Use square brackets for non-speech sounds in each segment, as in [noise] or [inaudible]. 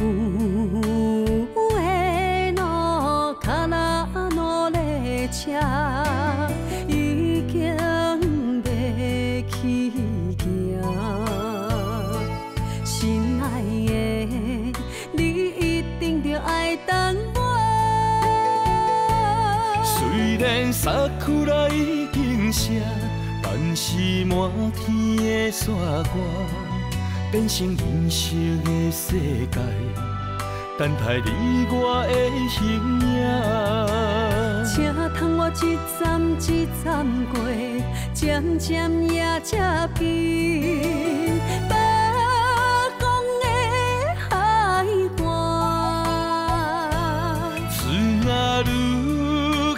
的路，卡拉努列车已经要起行。心爱的，你一定要爱等我。虽然萨库拉已经谢，但是满天的雪花。变成银色的世界，等待你我的形影。请通我一站一站过，渐渐也接近北方的海岸。自那愈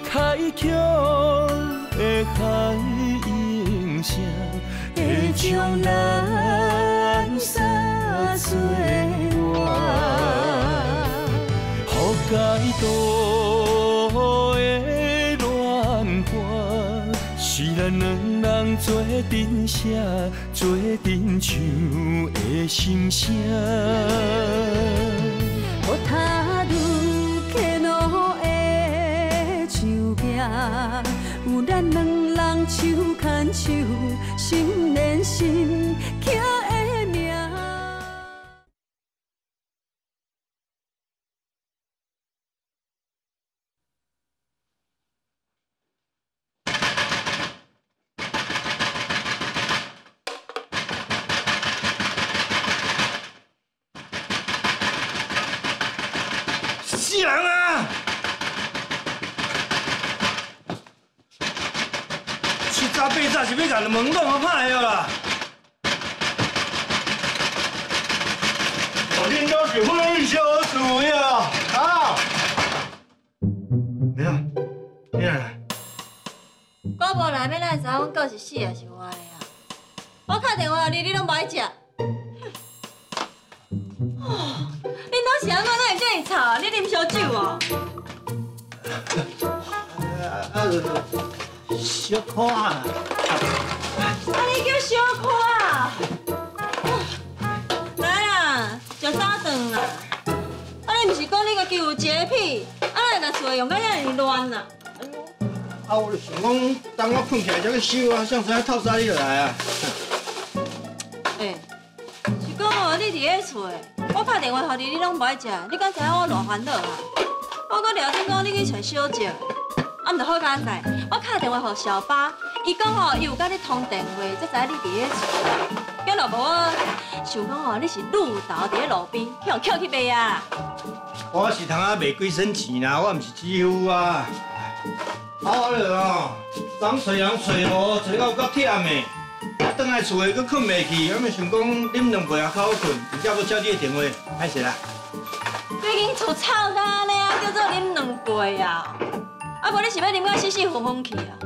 开阔的海音声，会将咱。色做我，覆盖道的乱花，是咱两人做阵写，做阵唱的心声。我踏入客路的树壁，有咱两人手牵手，心连心。起来再去收啊，上次透早你就来啊。哎，是讲哦，你伫咧厝，我拍电话互你，你拢不爱接，你敢知影我偌烦恼啊？我搁聊天讲你去找小姐，啊，毋着好简单，我打电话互小巴。伊讲哦，伊有甲你通电话，才知你伫咧厝。叫老婆，我想讲哦，你是路头伫咧路边，去互捡去卖啊？我是通啊卖几身钱啦，我毋是欺负啊。啊，我了哦，昨找人找无，找到够忝的。倒来厝诶，佫困袂去，我咪想讲啉两杯啊，较好困。而且要接你的电话，歹势啦。最近厝臭到安尼啊，叫做啉两杯啊？啊，无你是要啉到死死昏昏去啊？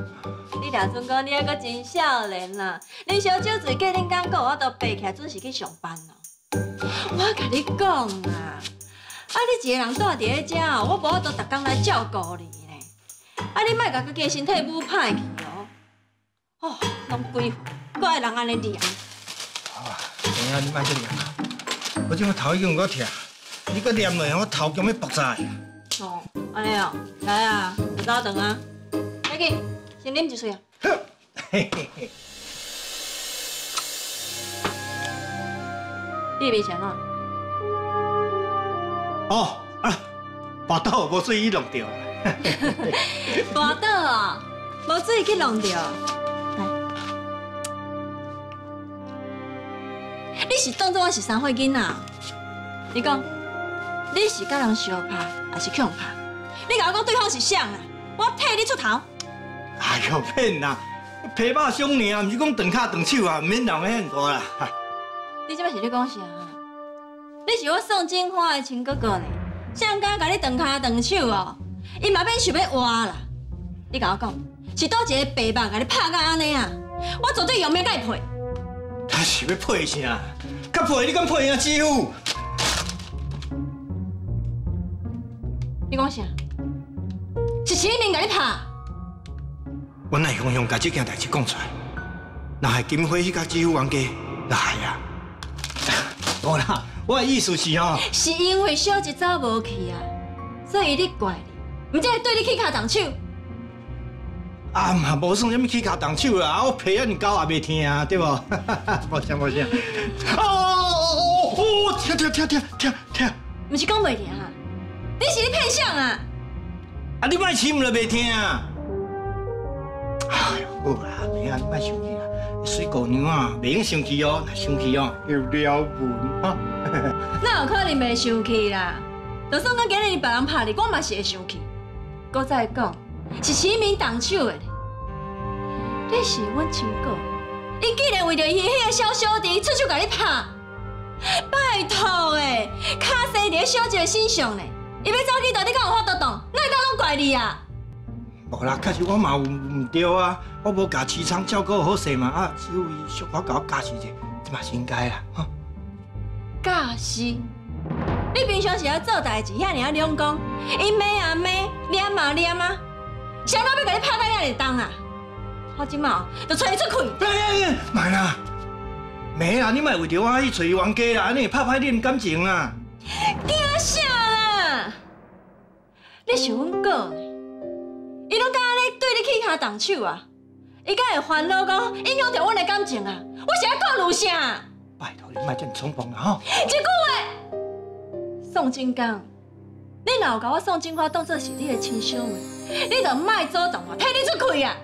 你俩阵讲你还阁真少年呐，啉烧酒醉过恁讲过，我都爬起来准时去上班咯。我甲你讲啊，啊你一个人住伫咧遮哦，我无法度逐工来照顾你呢。啊你莫甲家己身体愈歹去哦。哦，拢几岁，搁爱人安尼念。啊，等下你莫再念啊，我今个头已经有够痛，你搁念落，我头强要爆炸呀。哦，安尼哦，来啊，食早顿啊，快去。先啉一水啊！嘿嘿嘿你袂钱啊？哦啊，跋倒无水伊弄掉。跋倒啊，无水去弄掉。来，你是当作我是三岁囡仔？你讲，你是甲人相拍还是强拍？你甲我讲对方是谁啊？我替你出头。哎呦，骗啦！皮肉相连，唔是讲断脚断手啊，免闹遐大啦。你即摆是咧讲啥？你是我宋金花的亲哥哥呢？谁敢甲你断脚断手哦？伊嘛免想要活啦！你甲我讲，是倒一个白目甲你拍到安尼啊？我绝对用命甲伊配。他是要配啥？甲配你敢配啊？师傅？你讲啥？是陈明甲你拍？我乃雄雄甲这件代志讲出来，那系金辉去甲支付王家来啊！[laughs] 无啦，我的意思是吼，是因为小姐走无去啊，所以你怪你，毋才会对你去卡动手。啊嘛无算什么起脚动手啦，我皮啊你狗也袂听啊，对无？抱歉抱歉。哦哦哦！听听听听听听。毋是讲袂听啊，你是咧骗相啊！啊你莫饲唔了袂听啊！哎呦，好啦，妹啊，你莫生气啦，水姑娘啊，袂用生气哦，若生气哦，有了文哈。哪有可能袂生气啦？就算讲今日别人拍你，我嘛是会生气。搁再讲，是市民动手的，你是阮亲哥，伊竟然为着伊迄个小小弟出手甲你拍，拜托诶，卡西伫小姐的身上呢，伊要走去倒，你敢有法度动？哪会当拢怪你啊？无啦，确实我嘛有毋对啊，我无甲市场照顾好势嘛，啊，只有伊小可甲我教示者，这嘛是应该啦，哈。教示？你平常时要做代志遐尔啊两讲，伊骂啊骂，念啊念啊，谁人要甲你拍到遐尔重啊？我即马就找伊出气。哎哎哎，慢啦，妹啊，你莫为着我去找冤家啦，安尼拍歹恁感情啦。惊啥啦？你是阮哥呢，伊拢敢安尼对你起骹动手啊？伊敢会烦恼讲影响着阮的感情啊？我是爱讲如啥？拜托你莫这么冲动啊吼。一句话，宋金刚，你若有甲我宋金花当作是你的亲小妹，你就莫阻挡我，替你出气啊！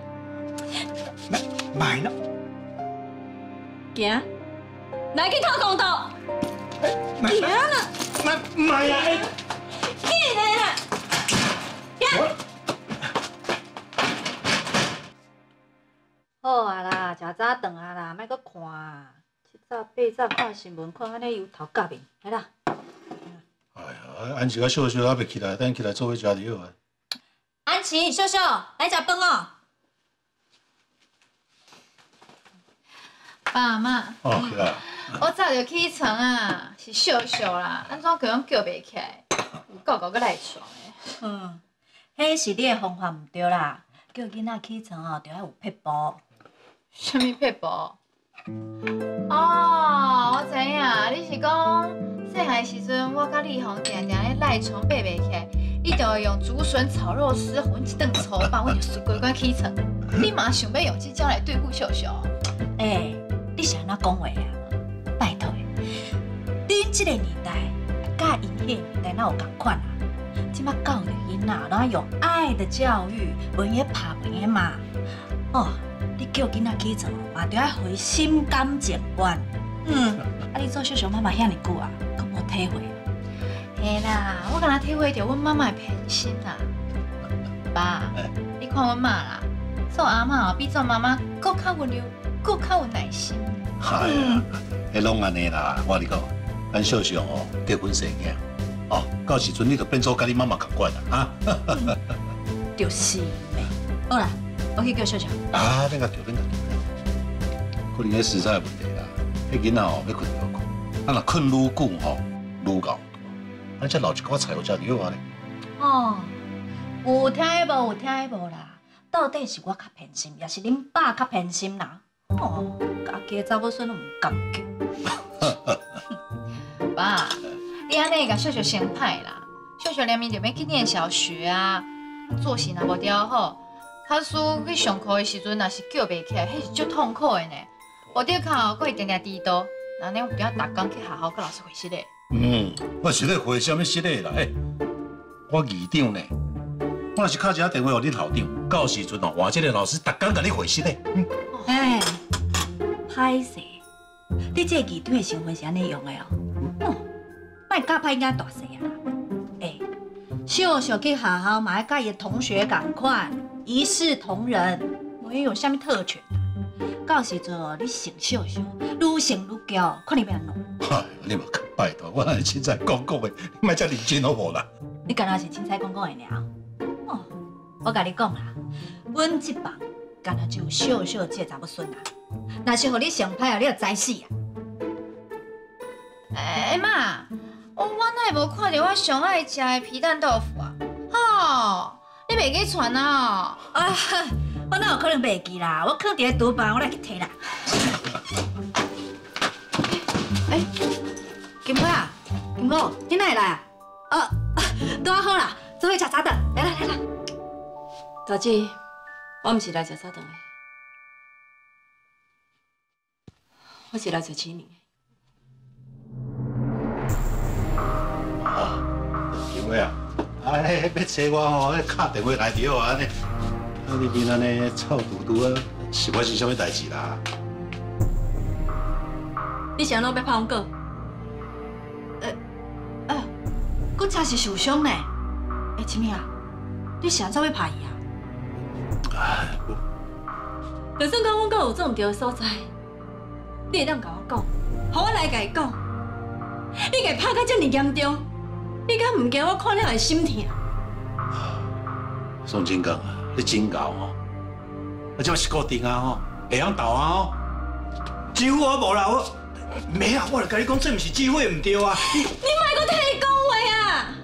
慢啦，行，来去讨公道。行啦，慢慢呀！哎起来啦！行。好啊啦，食早顿啊啦，莫搁看啊！七早八早看新闻，看安尼油头夹面，来啦。安琪甲秀秀还袂起来，等起来做伙食就好啊。安琪、秀秀，来食饭哦。爸妈，哦，起来。我早就起床啊，是秀秀啦，安怎叫拢叫袂起来，有够够个赖床的。嗯，迄是你的方法毋对啦，叫囡仔起床哦，就要有撇步。什么撇步？哦，我知影，你是讲细汉时阵，我甲丽红定定咧赖床爬袂起来，你就会用竹笋炒肉丝混一顿粗饱，我就随乖乖起床。你嘛想要用这招来对付秀秀？诶、你是安怎讲话啊？拜托，恁这个年代，甲因迄个年代哪有共款啊？即摆教育囡仔，拢要用爱的教育，文也拍文也骂。哦，你叫囡仔起床，嘛就要回心甘情愿。嗯，啊，你做小熊妈妈遐尼久啊，阁无体会？嘿啦，我敢若体会着阮妈妈的偏心啦。爸，你看阮妈啦，做阿嬷哦，比做妈妈搁较温柔，搁较有耐心。哎呀，迄拢安尼啦，我跟你讲，咱小熊哦，结婚生囝，哦，到时阵你就变做甲你妈妈共款啦，啊！[laughs] 就是呗。好啦，我去叫秀秀。啊，恁甲调，免甲调，可能迄时差的问题啦。迄囡仔哦，要困就困，啊，若困愈久吼，愈熬。啊这老一寡菜有食就好啊咧。哦，有听的无？有听的无啦？到底是我较偏心，也是恁爸较偏心啦？哦，家己的查某孙都毋甘叫。[laughs] 爸，你安尼甲秀秀先歹啦，秀秀连明就要去念小学啊，作息若无调好，卡输去上课的时阵，若是叫袂起来，迄是足痛苦的呢。无调考，佫会定定迟到，那安尼有定逐工去学校跟老师会习的。嗯，我是咧回什么失礼啦？嘿，我二长呢，我若是敲一下电话互恁校长，到时阵哦，换这个老师逐工甲你回失礼。嗯，哎，歹势，你这个二长的身份是安尼用的哦。嗯，莫教歹囝大细啊。哎，秀秀去学校嘛，要甲伊的同学共款，一视同仁，无有啥物特权啊。到时阵哦，你成秀秀，愈成愈骄，看你要安怎？嗨，你嘛拜托，我安尼凊彩讲讲的，你莫遮认真好无啦？你敢若是凊彩讲讲的尔？哦，我甲你讲啦，阮即房敢若就有秀秀这个查某孙啊，若是互你上歹哦，你就知死啊！哎妈，我我哪会无看到我上爱食的皮蛋豆腐啊？吼、你袂记传啊？啊，[laughs] 我哪有可能袂记啦？我放伫咧厨房，我来去摕啦。哎、金花啊，金哥，你哪会来啊？呃，都好啦，做伙食早顿，来来来来。大姐，我毋是来食早顿的，我是来找青年的。金伟啊，啊，迄要找我吼，迄敲电话来着啊，安尼，啊，你边安尼臭嘟嘟啊，是发生什么代志啦？你是安怎要拍阮哥？呃呃，佫真是受伤呢。哎，青明啊，你是安怎要拍伊啊？啊，我就算讲阮哥有做毋对的所在，你会当甲我讲，互我来甲伊讲。你甲伊拍到遮尔严重，你敢唔惊我看了会心疼？宋金刚啊，你真够吼，啊，这是固定啊吼，会晓斗啊吼。几乎我无啦，我没啊，我就跟你讲，这毋是机会唔对啊。你你莫搁替伊讲话啊！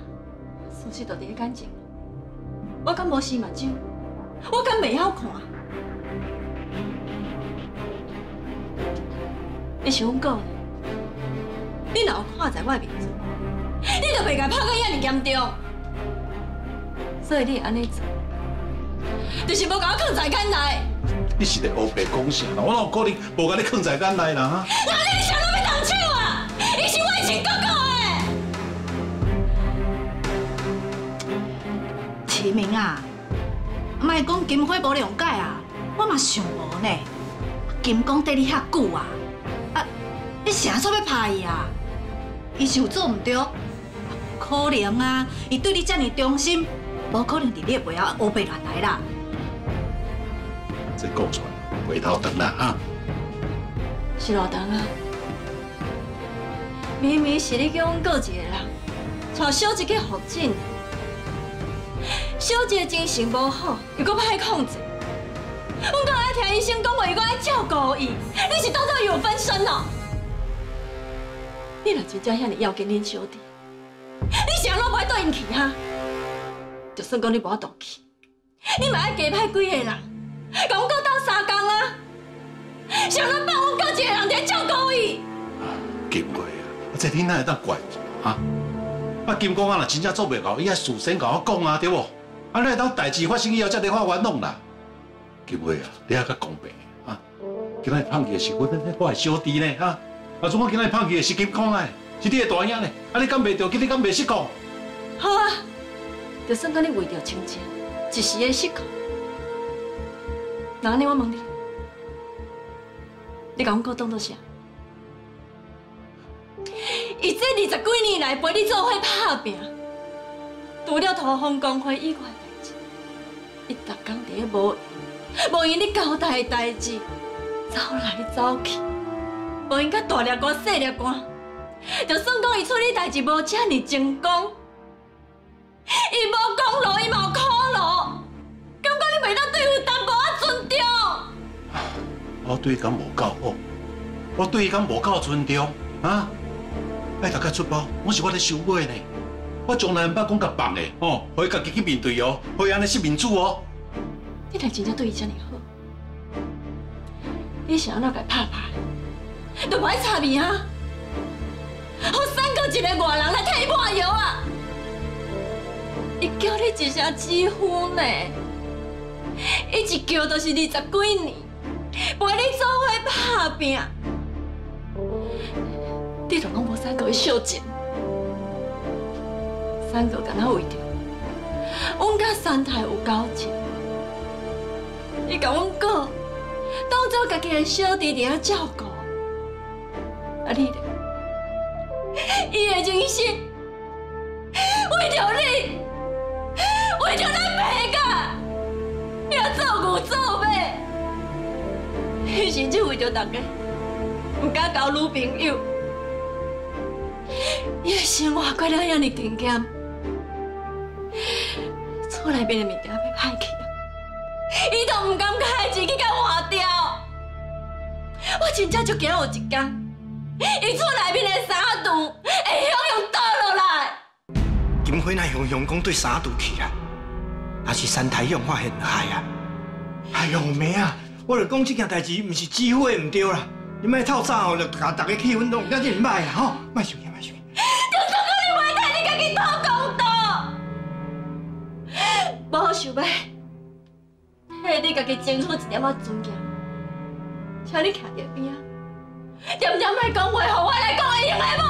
事实就伫咧感情，我敢无视目睭，我敢袂晓看。你是阮哥，你若有看在我面子，你就袂甲拍到遐尼严重。所以你会安尼做，就是无甲我放在间内。你是在黑白讲啥啦？我哪有可能无甲你放在眼内啦哈？那你想要要动手啊？伊是我的亲哥哥的。启明啊，莫讲金花无谅解啊，我嘛想无呢。金光缀你遐久啊，啊，你是安怎要拍伊啊？伊是有做毋对？可能啊，伊对你这么忠心，无可能伫你的背后黑白乱来啦。这讲出来，回头长啦哈。是老陈啊，明明是你叫阮哥一个人，带小姐去福诊，小姐精神无好，又搁歹控制。阮哥爱听医生讲话，又搁爱照顾伊，你是当作有分身哦？你若真正遐尼要紧恁小弟，你是安怎不爱对因去哈？就算讲你无法度去，你嘛爱加派几个人，甲阮哥斗相共啊！想要放阮哥一个人在照顾伊。金贵啊，这你哪会当怪我哈？啊，金光啊，若真正做袂到，伊爱事先甲我讲啊，对无？啊，哪会当代志发生以后才来发冤枉啦？金贵啊，你还较公平啊！今仔日胖去的是阮我的小弟呢，哈！啊，怎我今仔日胖去的是金光啊，是你的大兄呢？啊，你敢袂着？今日敢袂失控？好啊，就算讲你为着亲情，一时的失控，那安尼我问你，你甲阮哥当作啥？伊这二十几年来陪你做伙打拼，除了土方公会以外的代志，伊逐工伫咧无无因你交代的代志，走来走去，无因甲大粒官细粒官，就算讲伊处理代志无遮尔成功，伊无功劳，伊嘛有苦劳，感觉你袂当对有淡薄仔尊重？我对伊敢无够好？我对伊敢无够尊重啊？爱大家出包，我是我咧收买呢。我从来毋捌讲甲放的哦，互伊家己去面对哦，互伊安尼失民主哦。你若真正对伊遮尔好，你是安怎甲伊拍拍？都歹插面啊！互三个一个外人来替伊抹药啊！伊叫你一声姊夫呢，伊一叫就是二十几年，陪你做伙打拼。你同讲无三个孝敬，三个敢若为着。阮甲三太有交情，伊甲阮讲当做家己的小弟弟啊照顾，啊你咧，伊的人生为着你，为着咱爸家，也做牛做马，伊 [laughs] 甚至为着大家，毋敢交女朋友。伊的生活过了遐尼甜咸，厝内面的物件要歹去，伊都毋敢开钱去甲换掉。我真正就惊有一天，伊厝内面的衫橱会熊熊倒落来。金花那熊熊讲对衫橱去啊，那是三太阳发现害啊！哎呦，妹啊，我着讲这件代志，毋是机会毋对啦，你莫透早吼，着甲大家气氛弄到真歹啊吼，莫想遐，莫想。就做个你歹代，你家己讨公道。无好想歹，替你家己争取一点仔尊严，请你徛在边啊。点点莫讲话，互我来讲会用的无？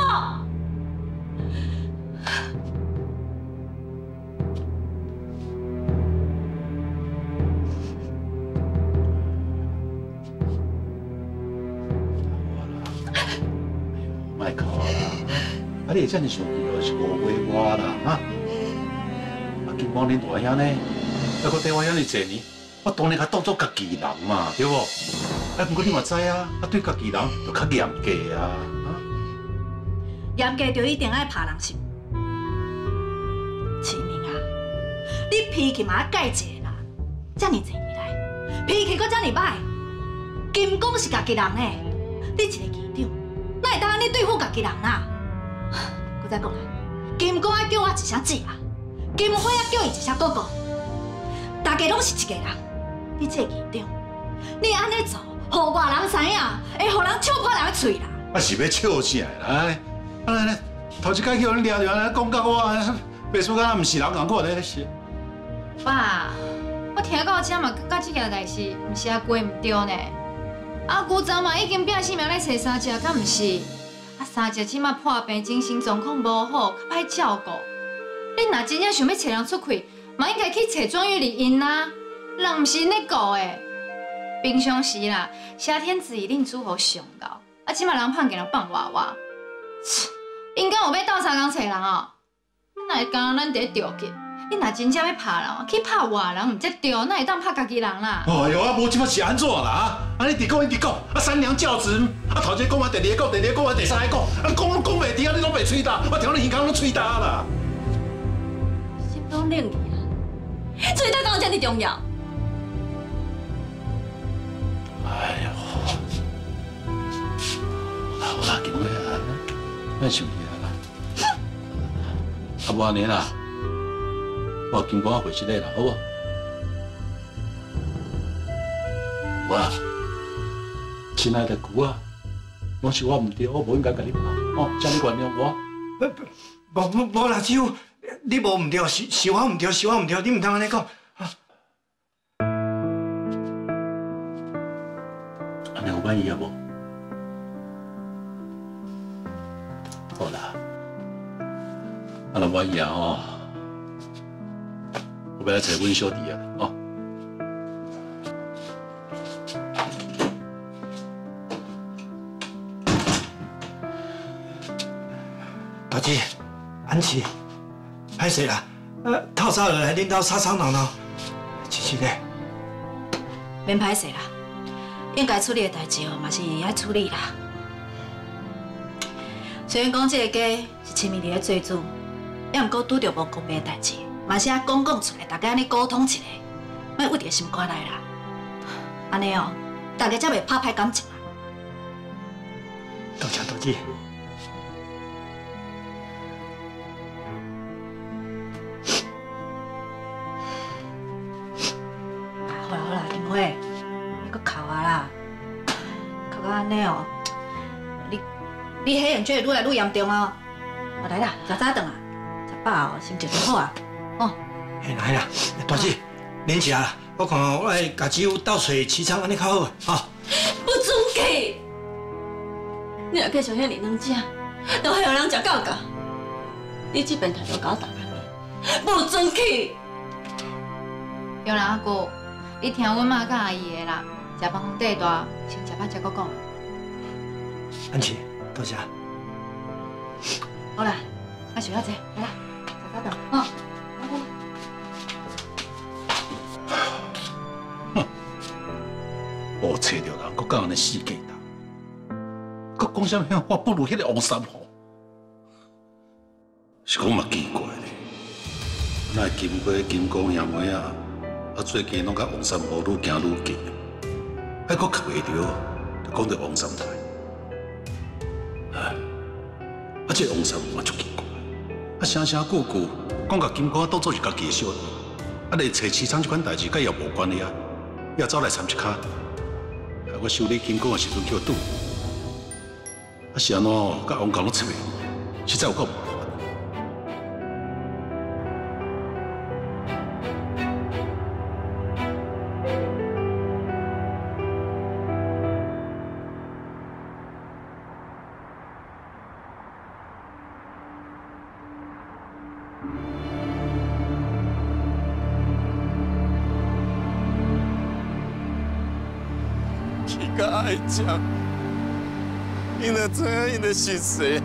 卖哭啦！啊，你会这样想，就是误会我啦，哈！啊，金光恁大兄呢？还搁对我遐尼济年，我当然较当做家己人嘛，对不？啊，不过你嘛知啊，啊对家己人就较严格啊，啊！严格就一定爱拍人心。启明啊，你脾气嘛爱改一下啦，这么侪年来，脾气搁这么歹，金光是家己人诶，你一个局长，哪会当安尼对付家己人啊？搁再讲啦，金光爱叫我一声姐啊，金花爱叫伊一声哥哥，大家拢是一个人，你这个议长，你安尼做，互外人知影，会互人笑破人的嘴啦。我是要笑啥啦？啊来来，头一摆叫恁掠着，安尼讲到我，白输敢若毋是人共我咧是。爸，我听到这嘛，感觉这件代志毋是阿贵毋对呢。阿姑昨嘛已经拼性命来找三姐，敢毋是？啊，三姐即马破病，精神状况无好，较歹照顾。你若真正想要找人出气，嘛应该去找庄玉丽因啊，人毋是咧顾诶。平常时啦，夏天子一定煮好上到，啊，即马人胖给人放娃娃。切，因敢有要斗相共找人哦？哪会讲咱伫咧着急？你若真正要拍人，去拍外人毋则对，哪会当拍家己人啦？哎呦，啊无即摆是安怎啦？啊，啊你直讲你直讲，啊三娘教子，啊头一个讲完，第二个讲，第二个讲完，第三个讲，啊讲拢讲袂停啊，你拢袂喙焦，我听你耳孔拢喙焦啦。心拢冷去啊！所以他讲有这么重要？哎呦，好啦，金花啊，莫生气啦。啊无安尼啦，我金光回一个啦，好无？有啊，亲爱的姑啊，我是我毋对，我不应该跟你拍，哦，请你原谅我。无无无啦，舅，你无毋对，是是我毋对，是我毋对，你毋通安尼讲。安尼有满意啊无？好啦，啊若满意啊吼，我要来找阮小弟啊，哦。大姐，安琪，歹势啦，呃，透早来恁兜吵吵闹闹，真是嘞。免歹势啦，应该处理的代志哦，嘛是爱处理啦。虽然讲这个家是亲民伫咧做主，也毋过拄着无公平的代志，嘛是要讲讲出来，大家安尼沟通一下，莫郁伫心肝来啦。安尼哦，大家才袂拍歹感情啊。多谢大姐。愈来愈严重哦。啊来啦，早早顿啊，食饱哦，心情就好啊。哦，嘿来啦，大姐，恁食啦，我看我来甲姊夫斗找市场安尼较好啊，吼。不准去！你若继续遐尔软食，都会有人食到到。你这边态度搞大安尼，不准去！有人，阿姑，你听阮妈甲阿姨的啦，食饭皇帝大，先食饱才搁讲。安琪，多谢。好啦，阿小小姐，来啦，早早顿，哦，来来来。无找着人，搁讲安尼死价值，搁讲啥物？我不如迄个王三虎。是讲嘛奇怪咧，那金花、金光兄妹啊，啊最近拢甲王三虎愈行愈近，还搁磕袂着，就讲着王三太。哎，啊这王三虎嘛足奇怪，啊声声句句讲甲金哥当做是家己的小弟，啊来找市场这款代志甲伊也无关系啊，也走来参一卡。啊！我修理金哥的时阵叫拄，啊是安怎哦？甲王刚拢出面，实在有够爱讲，因若知影因的。心事，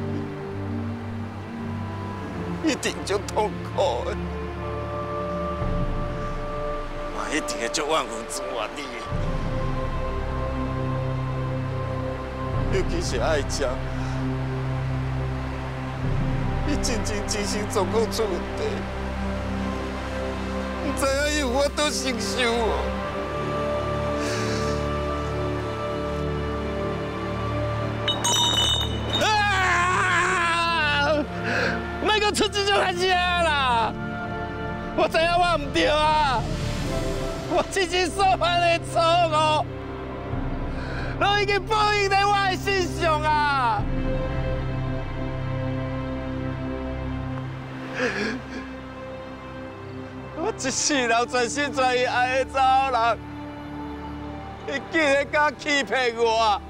一定就痛苦的，嘛一定会足万分之愿你的。尤其是爱讲，伊真真真心总共出问题，唔知影伊有法度承受哦。声啦！我知影我唔对啊，我之前所犯的错误，都已经报应在我的身上啊！我一世人全心全意爱的查某人，伊竟然敢欺骗我！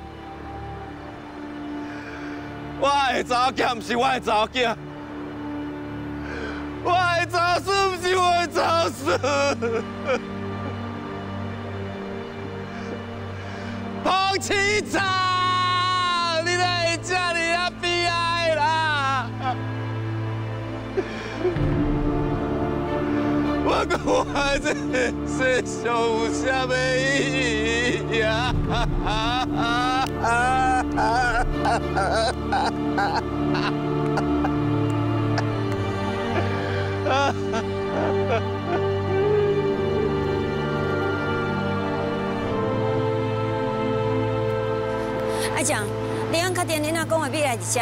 我的查某囝，不是我的查某囝；我的查某孙，毋是我的查某孙。彭启昌，你怎会这么啊悲哀啦？我讲我这世上有啥物意义啊？[laughs] 爱讲，你按确定你阿公会要来一遮？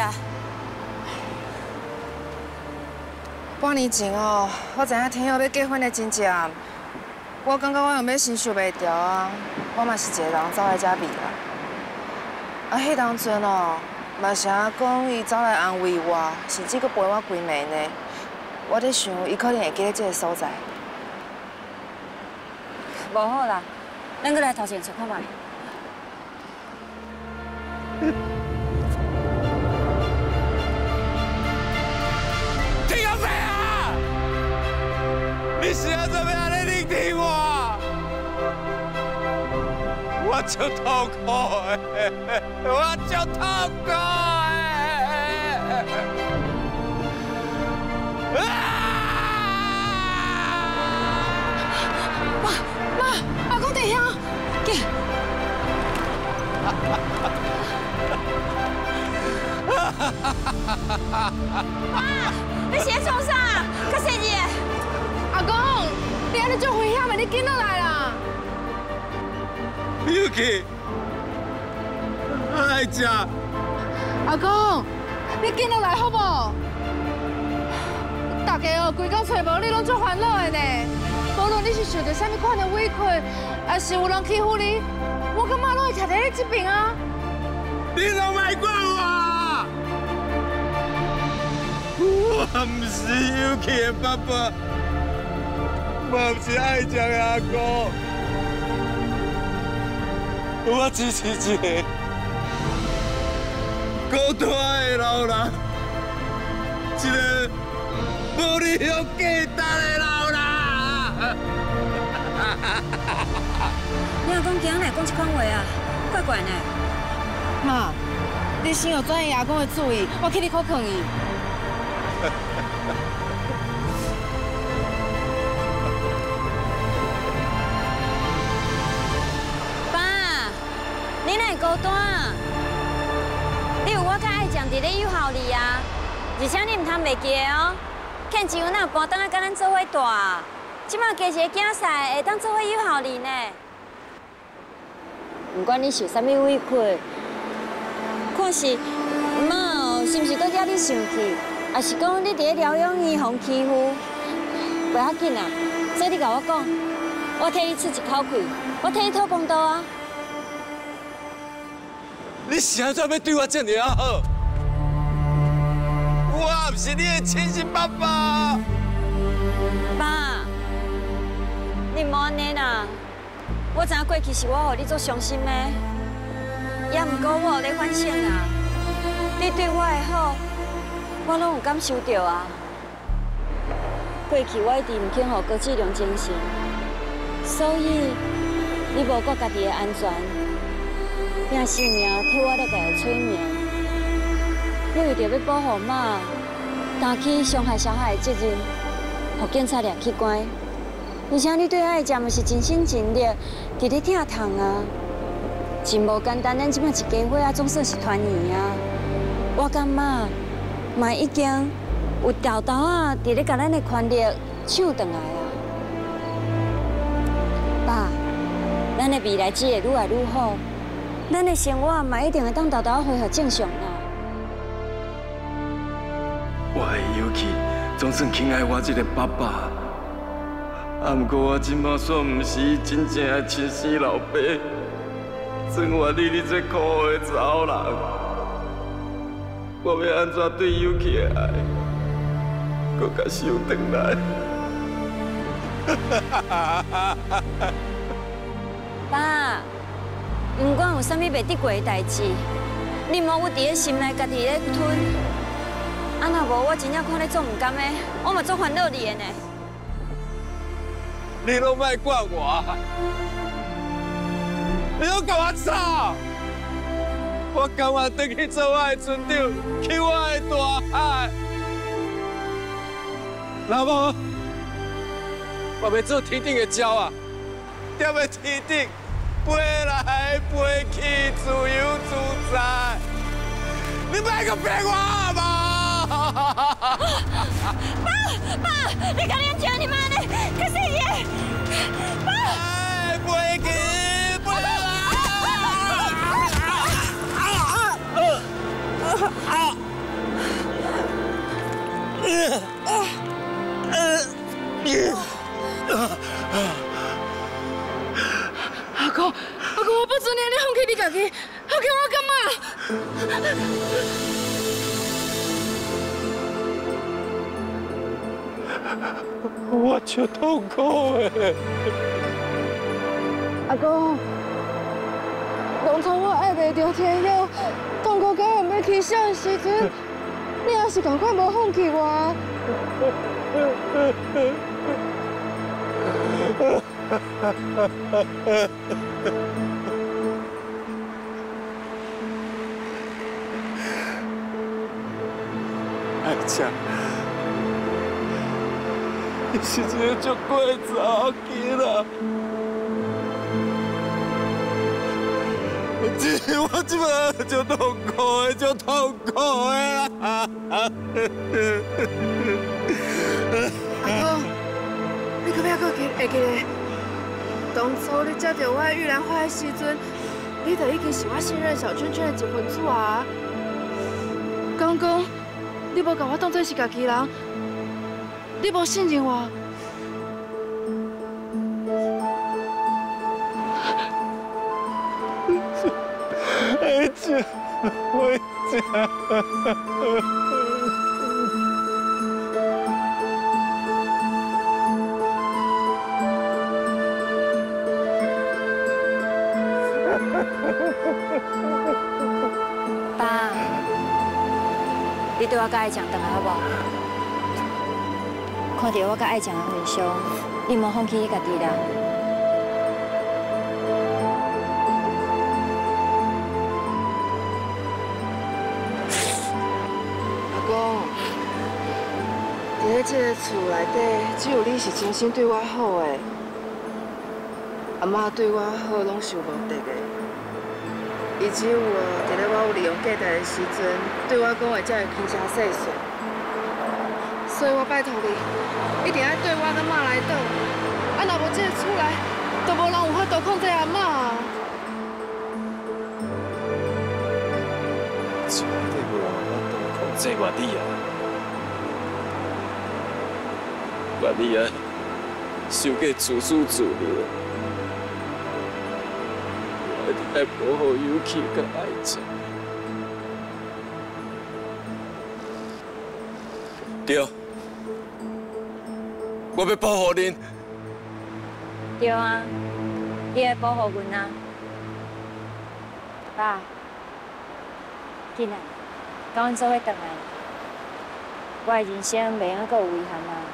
半年前哦，我知影天佑要结婚的真正，我感觉我用要承受袂调啊，我嘛是一个人走来遮避啦。啊，迄当阵哦，嘛是阿公伊走来安慰我，甚至佫陪我规暝呢。我在想，伊可能会记得这个所在。无好啦，咱搁来头前找看卖。听到没啊？你是要怎么样来聆听我？我就痛苦的，[laughs] 我就痛苦的。啊！妈，阿公弟兄，给。妈，你是在创啥？较细日的。阿公，你安尼做危险，你紧落来啦！尤其爱食，阿公，你紧落来好不？大家哦，规工找无你，拢做烦恼的呢。无论你是受到什么款的委屈，还是有人欺负你，我感觉拢会徛在你这边啊。你拢卖怪我！我唔是尤其的爸爸，我唔是爱食的阿公，我只是一个孤单的老人，一个无理由价值的老啦。你阿公今日来讲这款话啊，怪怪呢。妈，你先有转移阿公的注意，我替你口劝伊。[laughs] 爸，你哪会孤单？你有我较爱讲伫咧友好里啊，而且你唔通袂记哦。看钱有哪搬当啊，甲咱做伙大，即马加一个竞赛会当做伙友好哩呢。不管你受啥物委屈，看是妈哦，是毋是搁惹你生气，还是讲你伫咧疗养院互欺负？袂要紧啊，这你甲我讲，我替你出一口气，我替你讨公道啊。你是安怎要对我这么好？我不是你的亲生爸爸。爸，你莫安尼啦！我知影过去是我互你做伤心的，也毋过我有咧反省啊。你对我的好，我拢有感受到啊。过去我一直唔肯互郭志良精神，所以你无顾家己的安全，拼性命替我来家催眠。你为着要保护妈，担起伤害小孩的责任，互警察抓去关。而且你对爱食嘛是尽心尽力，伫咧疼痛啊，真无简单。咱即摆一家伙啊，总算是团圆啊。我感觉嘛已经有豆豆啊，伫咧甲咱的权利抢回来啊。爸，咱的未来只会愈来愈好，咱的生活嘛一定会当豆豆恢复正常啊。我的勇气总算亲爱我这个爸爸，啊，不过我今麦煞不是真正的亲生老爸，生活你你这可怜的查人，我要安怎对勇气的爱，搁甲收回来？[laughs] 爸，不管有啥物袂得过的代志，你莫有伫咧心内家己咧吞。啊，那无我真正看你做唔甘的，我嘛做烦恼你的呢。你拢莫怪我，你拢甲我吵，我甘愿回去做我的船长，去我的大海。老婆，我要做天顶的鸟啊，踮在天顶，飞来飞去，自由自在。你莫个骗我好爸，爸，你赶紧叫你妈呢，可是爷，爸，飞去，飞阿公，阿公，我不准你安尼放弃你家己，阿公我干嘛？[laughs] 我超痛苦的。阿公，当初我爱袂着天佑，痛苦到我要去死的时阵，[laughs] 你也是赶快无放弃我。爱 [laughs] 情，你是一个足乖的查某囡仔。我即摆足痛苦的，足痛苦的啦。阿公，你可不要搁记会记得，当初你接到我玉兰花的时阵，你就已经是我信任小圈圈的一份子啊。刚刚，你无把我当作是家己人，你无信任我。爱情，回家。爸，你对我甲爱情等好？看到我甲爱情的分相，你莫放弃你家己啦。阿公，伫咧这个厝内底，只有你是真心对我好的。阿妈对我好拢是有目的的，伊只有伫咧我有利用价值的时阵，对我讲话才会轻车细碎。所以我拜托你，一定要对我跟妈来倒。啊，若无这个厝内，都无人有法度控制阿妈。绝对无人有法度控制我你啊！我你啊，想过自私自利，我一定要保护勇气跟爱情。对，我要保护恁。对啊，你会保护阮啊，爸。进来，甲阮做伙回来，我的人生袂用阁有遗憾啊。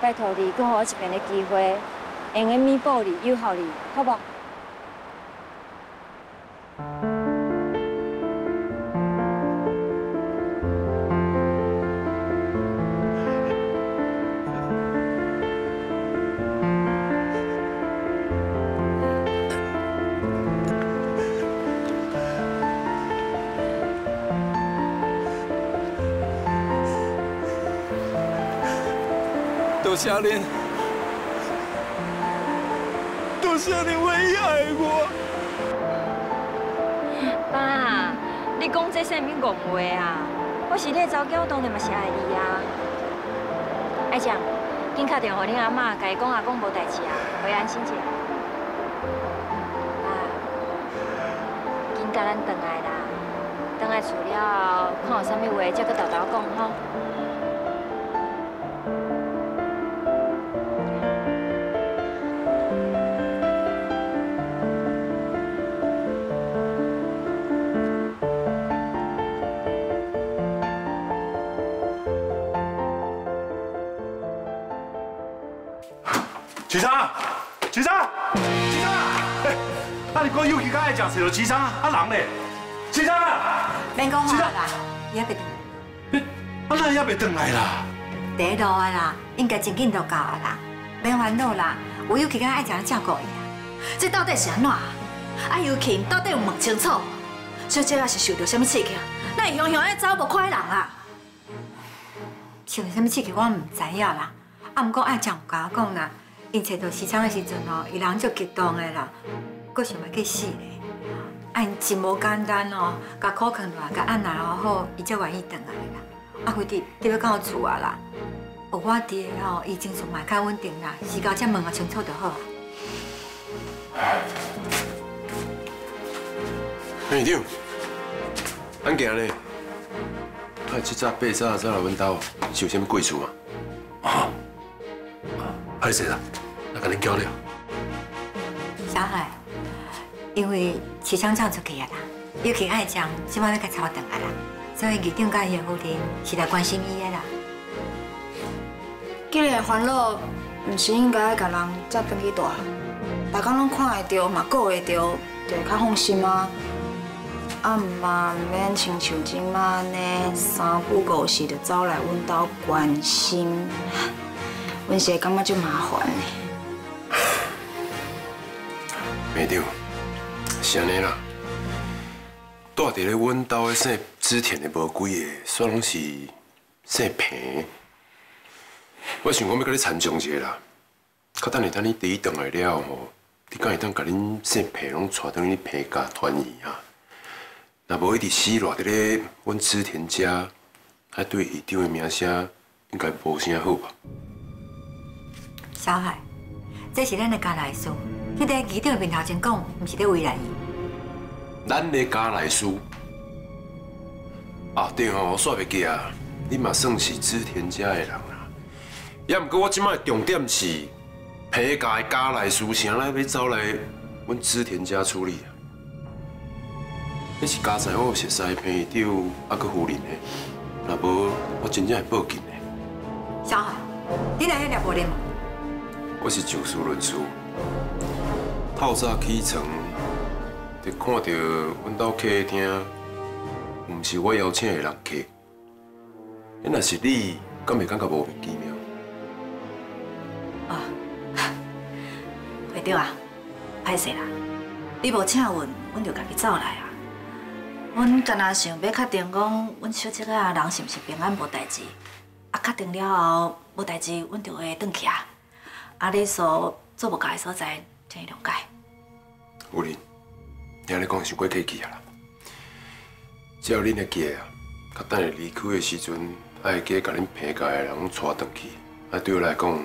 拜托你，给我一遍的机会，用个弥补你，友好你，好不？多谢您，多谢您唯一爱我。爸，你讲这什么戆话啊？我是你的查囝，当然嘛是爱你啊。爱讲，紧打电话恁阿妈，甲伊讲阿公无代志啊，会安心一下。爸，紧甲咱回来啦，回来厝了，看有啥物话，才搁豆豆讲吼。其他爱食谁了？齐昌，啊人咧？齐生啊！免讲话啦，伊还袂你，啊那也袂转来啦。第一路啊啦，应该真紧就到啊啦，免烦恼啦。我有其他爱食人照顾伊啊。这到底是安怎？啊尤琴到底有问清楚？小姐也是受到什么刺激？那会雄雄爱走无快人啊？受什么刺激我唔知影啦，啊，毋过爱讲有甲我讲啦，因找到西昌的时阵哦，伊人就激动的啦，佫想要去死咧，啊，因真无简单哦，甲苦劝落来，甲按捺好好，伊才愿意转来啦。啊，非得得要到厝啊啦，有我伫的吼，伊精神嘛较稳定啦，时间才问个清楚就好啊。院长，咱行咧，啊，即早八早走来阮兜，是有啥物贵处啊？啊，歹势啦，来甲恁交了。小海，因为市场唱出去啊啦，尤其爱讲，即摆要甲操等啊啦，所以议长甲伊的夫人是来关心伊的啦。今日的烦恼，毋是应该甲人才转去大，大家拢看会到，嘛顾会到，就会较放心啊。啊，嘛免亲像即马呢，三不五时就走来阮兜关心，阮是会感觉足麻烦的。院长，是安尼啦，住伫咧阮兜的姓织田的无几个，煞拢是姓平。我想讲要甲你参详一下啦，较等下等你第一顿来了吼，你敢会当甲恁姓平拢带倒去平家团圆啊？若无一直死赖伫咧阮织田家，还对议长的名声应该无啥好吧？小海，这是咱的家内事，你在议长面头前讲，毋是在为难伊。咱的家内事啊，对吼，我煞袂记啊，你嘛算是织田家的人啦。也毋过我即摆重点是皮家的家内事，啥来要走来阮织田家处理啊？你是家财我熟悉皮议长啊，佮夫人的，若无我真正会报警的。小海，你来遐掠无咧吗？我是就事论事，透早起床，就看到阮家客厅，毋是我邀请的人客。迄若是你，敢会感觉莫名其妙？哦，会长啊，歹势啦，你无请阮，阮就家己走来啊。阮干那想要确定讲，阮小姐啊人是毋是平安无代志，啊确定了后无代志，阮就会转去啊。啊，你所做无到的所在，请你谅解。夫人，听你讲是过客气啊啦。只要恁会记啊，较等下离开的时阵，爱记甲恁平家的人带转去，啊对我来讲，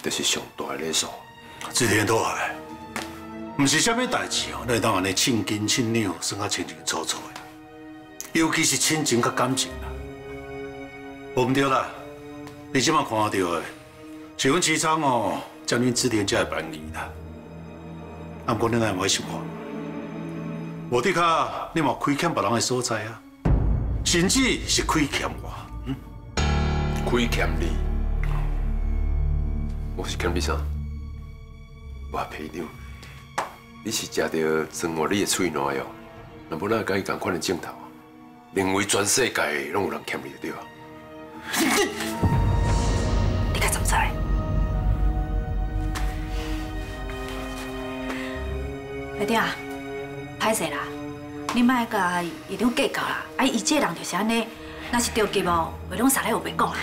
就是上大的礼数。这天倒来，毋是虾米代志哦，你会当安尼称斤称两，算啊清清楚楚的。尤其是亲情甲感情啦，无毋对啦。你即马看到的，是阮市场哦，将恁织田家的便宜啦。啊，毋过恁爱唔爱想看？无的卡，你嘛亏欠别人的所在啊，甚至是亏欠我。亏欠你，我是欠你啥？我陪长，你是食到装活你的喙烂药，那无哪会甲伊共款的镜头？认为全世界拢有人欠你对吧？你该怎么做？阿弟啊，歹势啦，你莫甲医长计较啦。啊，伊这人就是安尼，若是着急哦，话拢啥来有白讲啦。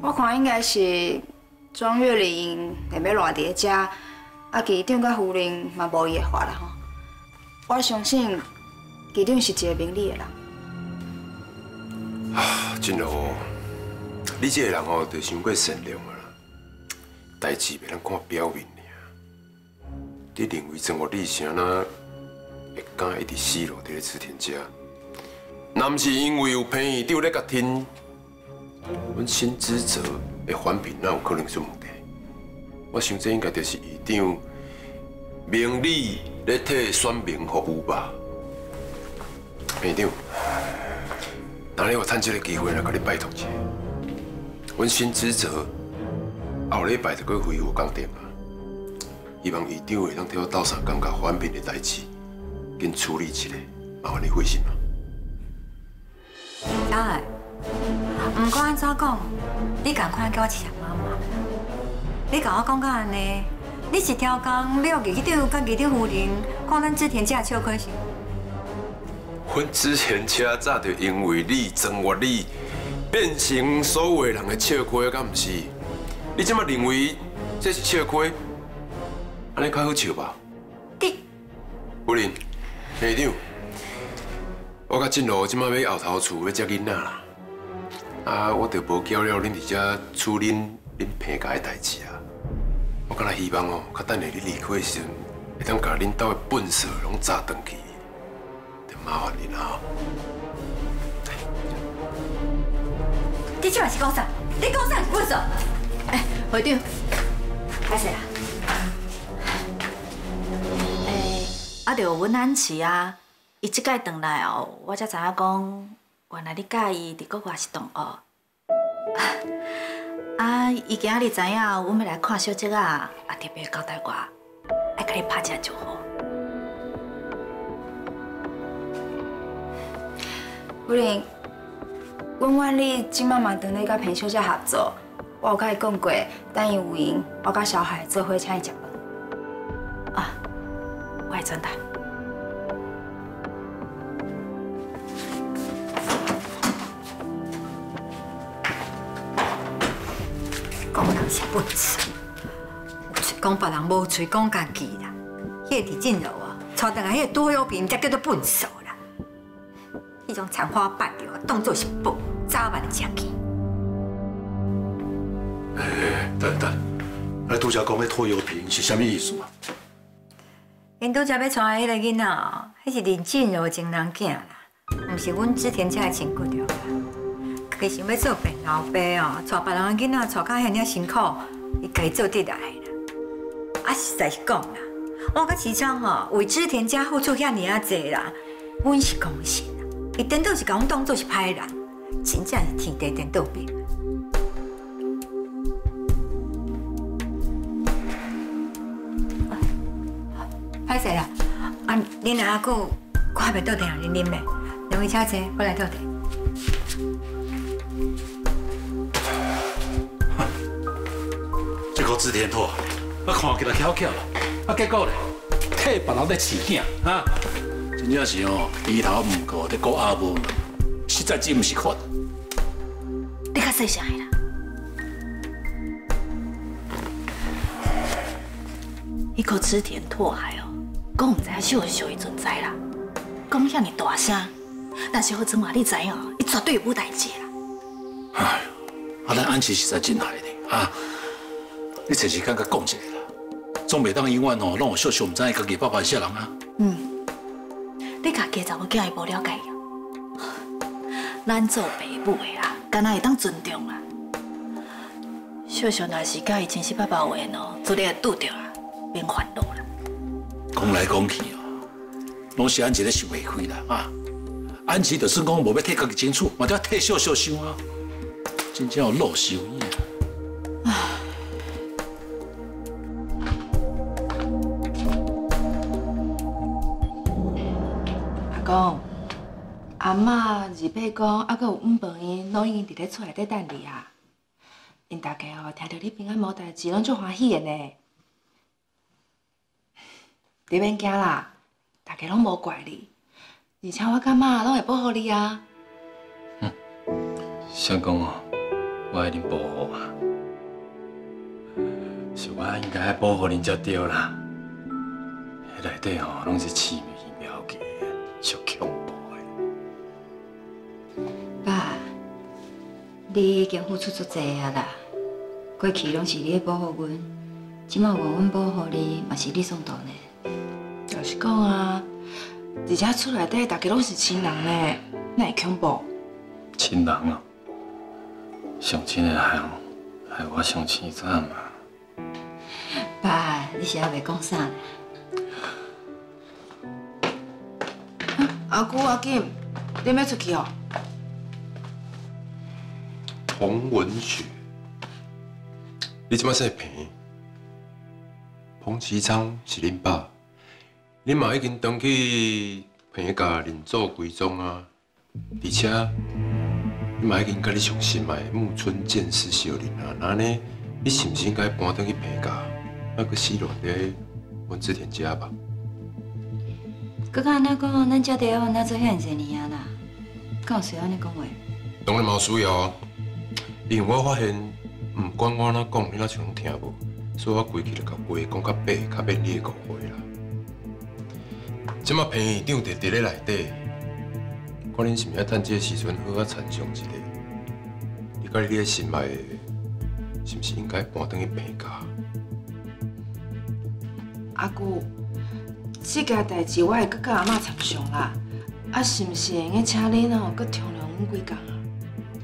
我看应该是庄月玲会要赖伫遮，啊，局长甲夫人嘛无伊的话啦吼。我相信局长是一个明理的人。啊，真哦，你这个人哦，就伤过善良啊啦，代志袂通看表面尔。你认为曾国立是安那会敢一直死落伫咧池田家？那不是因为有偏院长咧甲听，阮新职责的反评哪有可能出问题？我想这应该就是院长明理咧替选民服务吧，院长。哪里有趁这个机会来甲你拜托一下？阮新职责后礼拜就过恢复工程啊，希望院长会当替我斗相共甲反面的代志，紧处理一下，麻烦你费心啦。小爱，唔管安怎讲，你赶快叫我吃妈妈。你甲我讲到安尼，你是挑工要议长甲议长夫人看咱之前家笑开心。阮之前车早就因为你曾活你，变成所有人的笑亏，敢毋是？你即么认为这是笑亏？安尼较好笑吧？你夫人，院长，我甲进路即马要后头厝要接囡仔啦，啊，我就无叫了恁伫遮处理恁平家的代志啊。我敢若希望哦，较等下你离开的时阵，会当甲恁兜的粪扫拢炸转去。麻烦你了。你这嘛是讲啥？你讲啥是不说？哎，会长，开始啦。啊，着阮安琪啊，伊即摆转来哦，我才知影讲，原来你介意伫国外是同学。[laughs] 啊，伊今日知影阮要来看小姐啊，也特别交代我，爱甲你拍一下招呼。夫人，阮阮你今麦嘛等你甲平小姐合作，我有甲伊讲过，等伊有闲，我甲小海做伙请伊食饭。啊，我会转达。讲人是笨死，有嘴讲别人，无嘴讲家己啦。迄个李进柔啊，带倒来迄个多有病，才叫做笨手啦。迄种残花败掉，当作是宝，早晚的食去。哎，等等，那拄则讲迄拖油瓶是啥物意思啊？因拄则要带迄个囡仔，迄是林进柔情人囝啦，毋是阮织田家的亲骨着啦。佮想要做病老爸哦，带别人的囡仔带到遐尔辛苦，伊家做得来啦。啊，实在是讲啦，我甲齐昌哦，为织田家付出遐尔啊济啦，阮是公信啦。伊颠倒是甲阮当做是歹人，真正是天地颠倒病。歹势啦，啊，恁阿姑我还袂倒地啊，恁啉咧，两位请坐，我来倒地。这个织田兔，我看起来巧巧，啊，结果咧，替别人在饲囝，啊，真正是哦，低头唔过在顾阿母，实在真唔是款。你较细声的啦。伊个织田拓海哦，讲毋知影秀秀伊存在啦，讲遐尼大声，但是好怎话你知影，伊绝对有代志啦。哎，啊，咱安琪实在真害你啊！你找时间甲讲一下啦，总袂当永远哦，让我秀秀唔知影家己爸爸是啥人啊。嗯，你家己查某囝伊无了解伊，咱做爸母的啦，敢若会当尊重啦。秀秀若是甲伊真实爸爸有缘哦，做你会拄着啊，免烦恼啦。讲来讲去哦，拢是安一个想袂开啦啊！安琪就算讲无要替家的争取，嘛就要退小小伤啊，真正有露羞啊！阿公，阿嬷、二伯公，还个有五伯因，拢已经伫咧厝内底等你啊！因大家哦，听到你平安无代志，拢足欢喜的呢。你免惊啦，大家拢无怪你，而且我感觉拢会保护你啊。想讲哦，我爱恁保护啊，是我应该爱保护恁才对啦。迄内底吼拢是奇妙嘅，足恐怖的。爸，你已经付出足济啊啦，过去拢是你在保护阮，即马换阮保护你，嘛是理所当然。就是讲啊，而且厝内底大家拢是亲人呢，那会恐怖？亲人啊，上亲的人害我上凄惨啊！爸，你是还袂讲啥呢？阿姑阿金，你要出去哦？洪文雪，你即摆说平？彭其昌是恁爸，恁嘛已经当去平家认祖归宗啊，而且你嘛已经甲你上心爱木村健司相认啊，那呢，你是毋是应该搬登去平家，那个死落伫阮志田家吧？佮较安那讲，咱家地方哪做遐侪年啊啦？敢有需要安尼讲话？当然嘛有需要啊，因为我发现，毋管我安怎讲，你哪像拢听无，所以我规气就甲话讲较白，较免你的误会啦。即马平院长伫伫咧内底，看恁是毋是爱趁这个时阵好好参详一下，你甲你个心爱的，是毋是应该搬转去平家？阿姑，这件代志我会搁甲阿嬷参详啦。啊，是毋是会用请恁哦，搁体谅阮几工啊？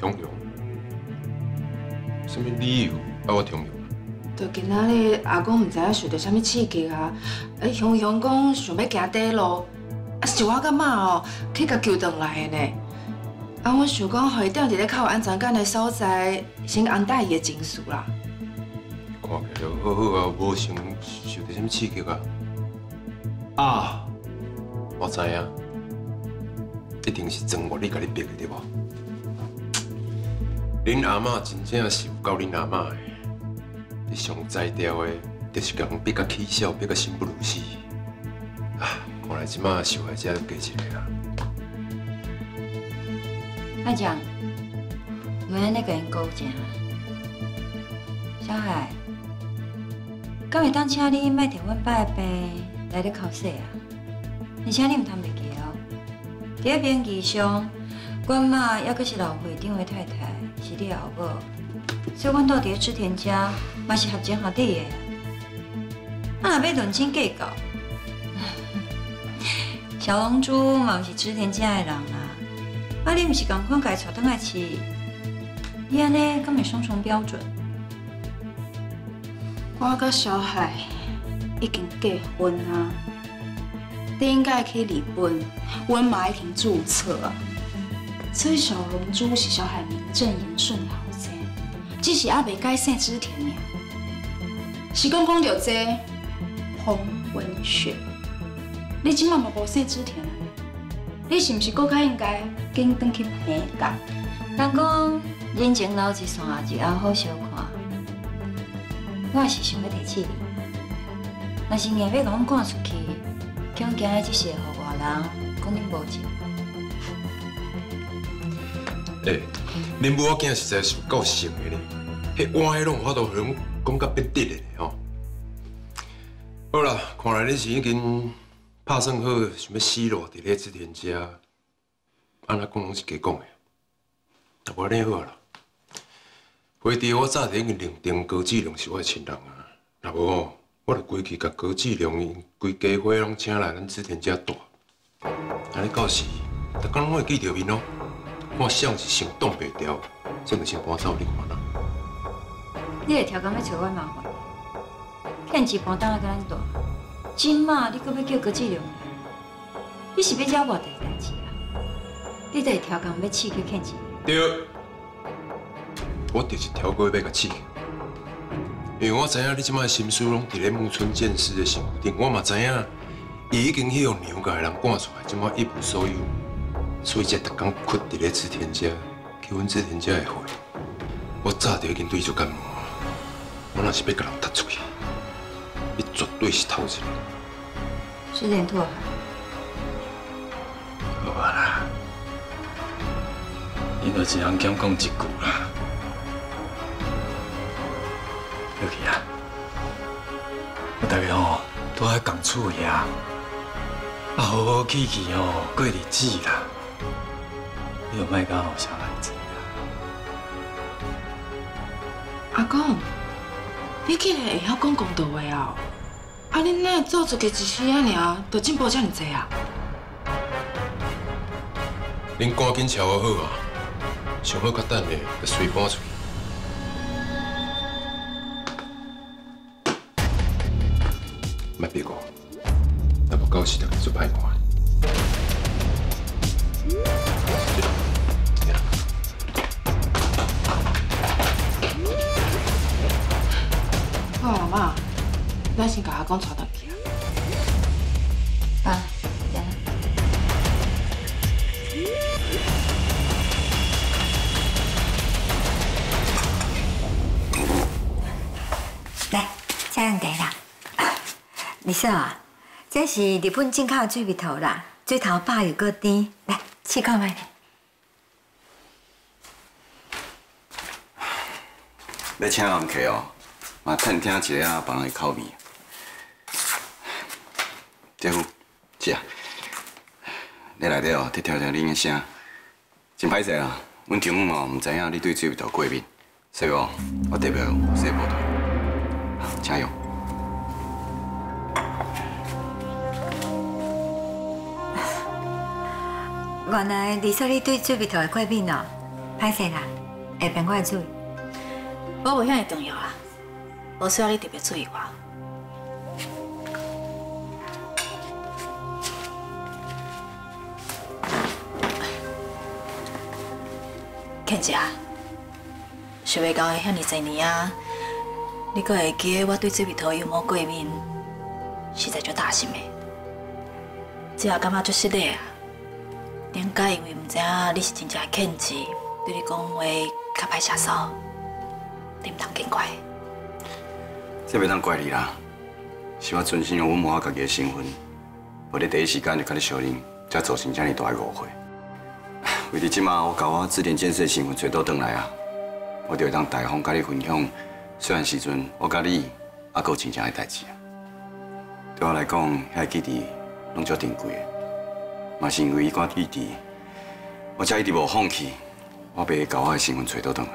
体谅？什么理由要我体谅？就今仔日阿公毋知影受到啥物刺激啊，啊，雄雄讲想要行底路，啊，是我甲妈哦去甲救转来的呢。啊，我想讲，互伊踮伫咧较有安全感的所在，先安待伊的情绪啦。看起来好好啊，无想受到什么刺激啊？啊，我知影，一定是曾活你甲你逼的对无？恁阿嬷真正是有够恁阿嬷的，你上在调的，就是甲人逼甲起笑，逼甲生不如死。啊，看来即马受害者又加一个啦。阿强，我安尼甲因讲者，小海，敢会当请你莫摕阮爸的病来咧考试啊？而且你毋通袂记哦，伫咧编辑上，阮妈抑阁是老会长的太太，是你的后母，所以阮住伫咧织田家嘛是合情合理的。啊，若要论亲计较，[sighs] 小龙珠嘛是织田家的人啦。啊，你毋是共款家带倒来饲，你安尼敢会双重标准？我甲小海已经结婚啊，你应该去日本，阮妈已经注册啊。所以小龙珠是小海名正言顺的后生，只是还未改姓织田尔。是讲讲到这洪文雪，你即马嘛无姓织田啊？你是不是搁较应该紧转去平家？人讲人情留一线，日后好相看。我也是想要提醒你，若是硬要甲阮赶出去，恐惊迄一世互外人讲恁无情。诶，恁母仔囝实在是有够性的呢，迄碗迄拢有法度互恁讲甲变直的。好啦，看来你是已经拍算好，想要死落伫咧织田家，安那讲拢是假讲的。那无安尼好啦，回弟我早就已经认定高志良是我的亲人啊，若无，我就规去甲高志良因规家伙拢请来咱织田家住，安尼到时，逐工拢会记着面咯。我想是想挡袂牢，所以先搬走你看啦。你会挑工要找我麻烦？骗钱搬倒来甲咱住，今嘛你搁要叫郭志良来，你是要惹偌大代志啊？你都会挑工要刺激骗钱？对，我就是挑过要甲刺激，因为我知影你即摆心思拢伫咧木村剑士的身顶，我嘛知影伊已经去用娘家的人赶出来，即摆一无所有。所以才逐工困伫咧志田家，去阮志田家的会。我早就已经对伊就感冒，我若是要甲人踢出去，伊绝对是头一个。是点吐啊？好啊啦，你就只通减讲一句啦。小琪啊，我大家吼都爱共厝遐，啊好好起起哦过日子啦，你就莫甲后生来济啦。阿公，你竟然会晓讲公道话啊？啊，恁那走出个一时啊尔，就进步这么济啊？恁赶紧瞧我好啊，上好较等下就随搬出去。别别讲，若无到时就做歹看。妈，咱先甲阿公带倒去啊。爸，来，来，这样给啦。李少啊，这是日本进口的水蜜桃啦，水头饱又够甜，来试看卖。要请人客哦，嘛探听一下别人的口味。姐夫，姐啊，你来底哦，伫听听恁的声，真歹势啊！阮丈母嘛毋知影你对水蜜桃过敏，所以哦，我代表说报道，请用。原来李少你对水蜜桃的过敏哦，歹势啦，下边我会注意。我无遐尼重要啊，无需要你特别注意我。倩姐，想袂到遐尼侪年啊，你阁会记我对水蜜桃有无过敏，实在足大心的。只也感觉足失礼啊，点解因为毋知影你是真正的倩姐，对你讲话较歹下手。你唔通见怪，这袂当怪你啦，是我存心用稳我家己的身份，无咧第一时间就甲你相认，才造成这么大的误会。[laughs] 为了即马我甲我智联建设的身份找倒转来啊，我就会当大方甲你分享，虽然时阵我甲你还有真正的代志啊。对我来讲，遐基地拢足珍贵的，嘛是因为伊寡记忆，我才一直无放弃，我要甲我的身份找倒转来。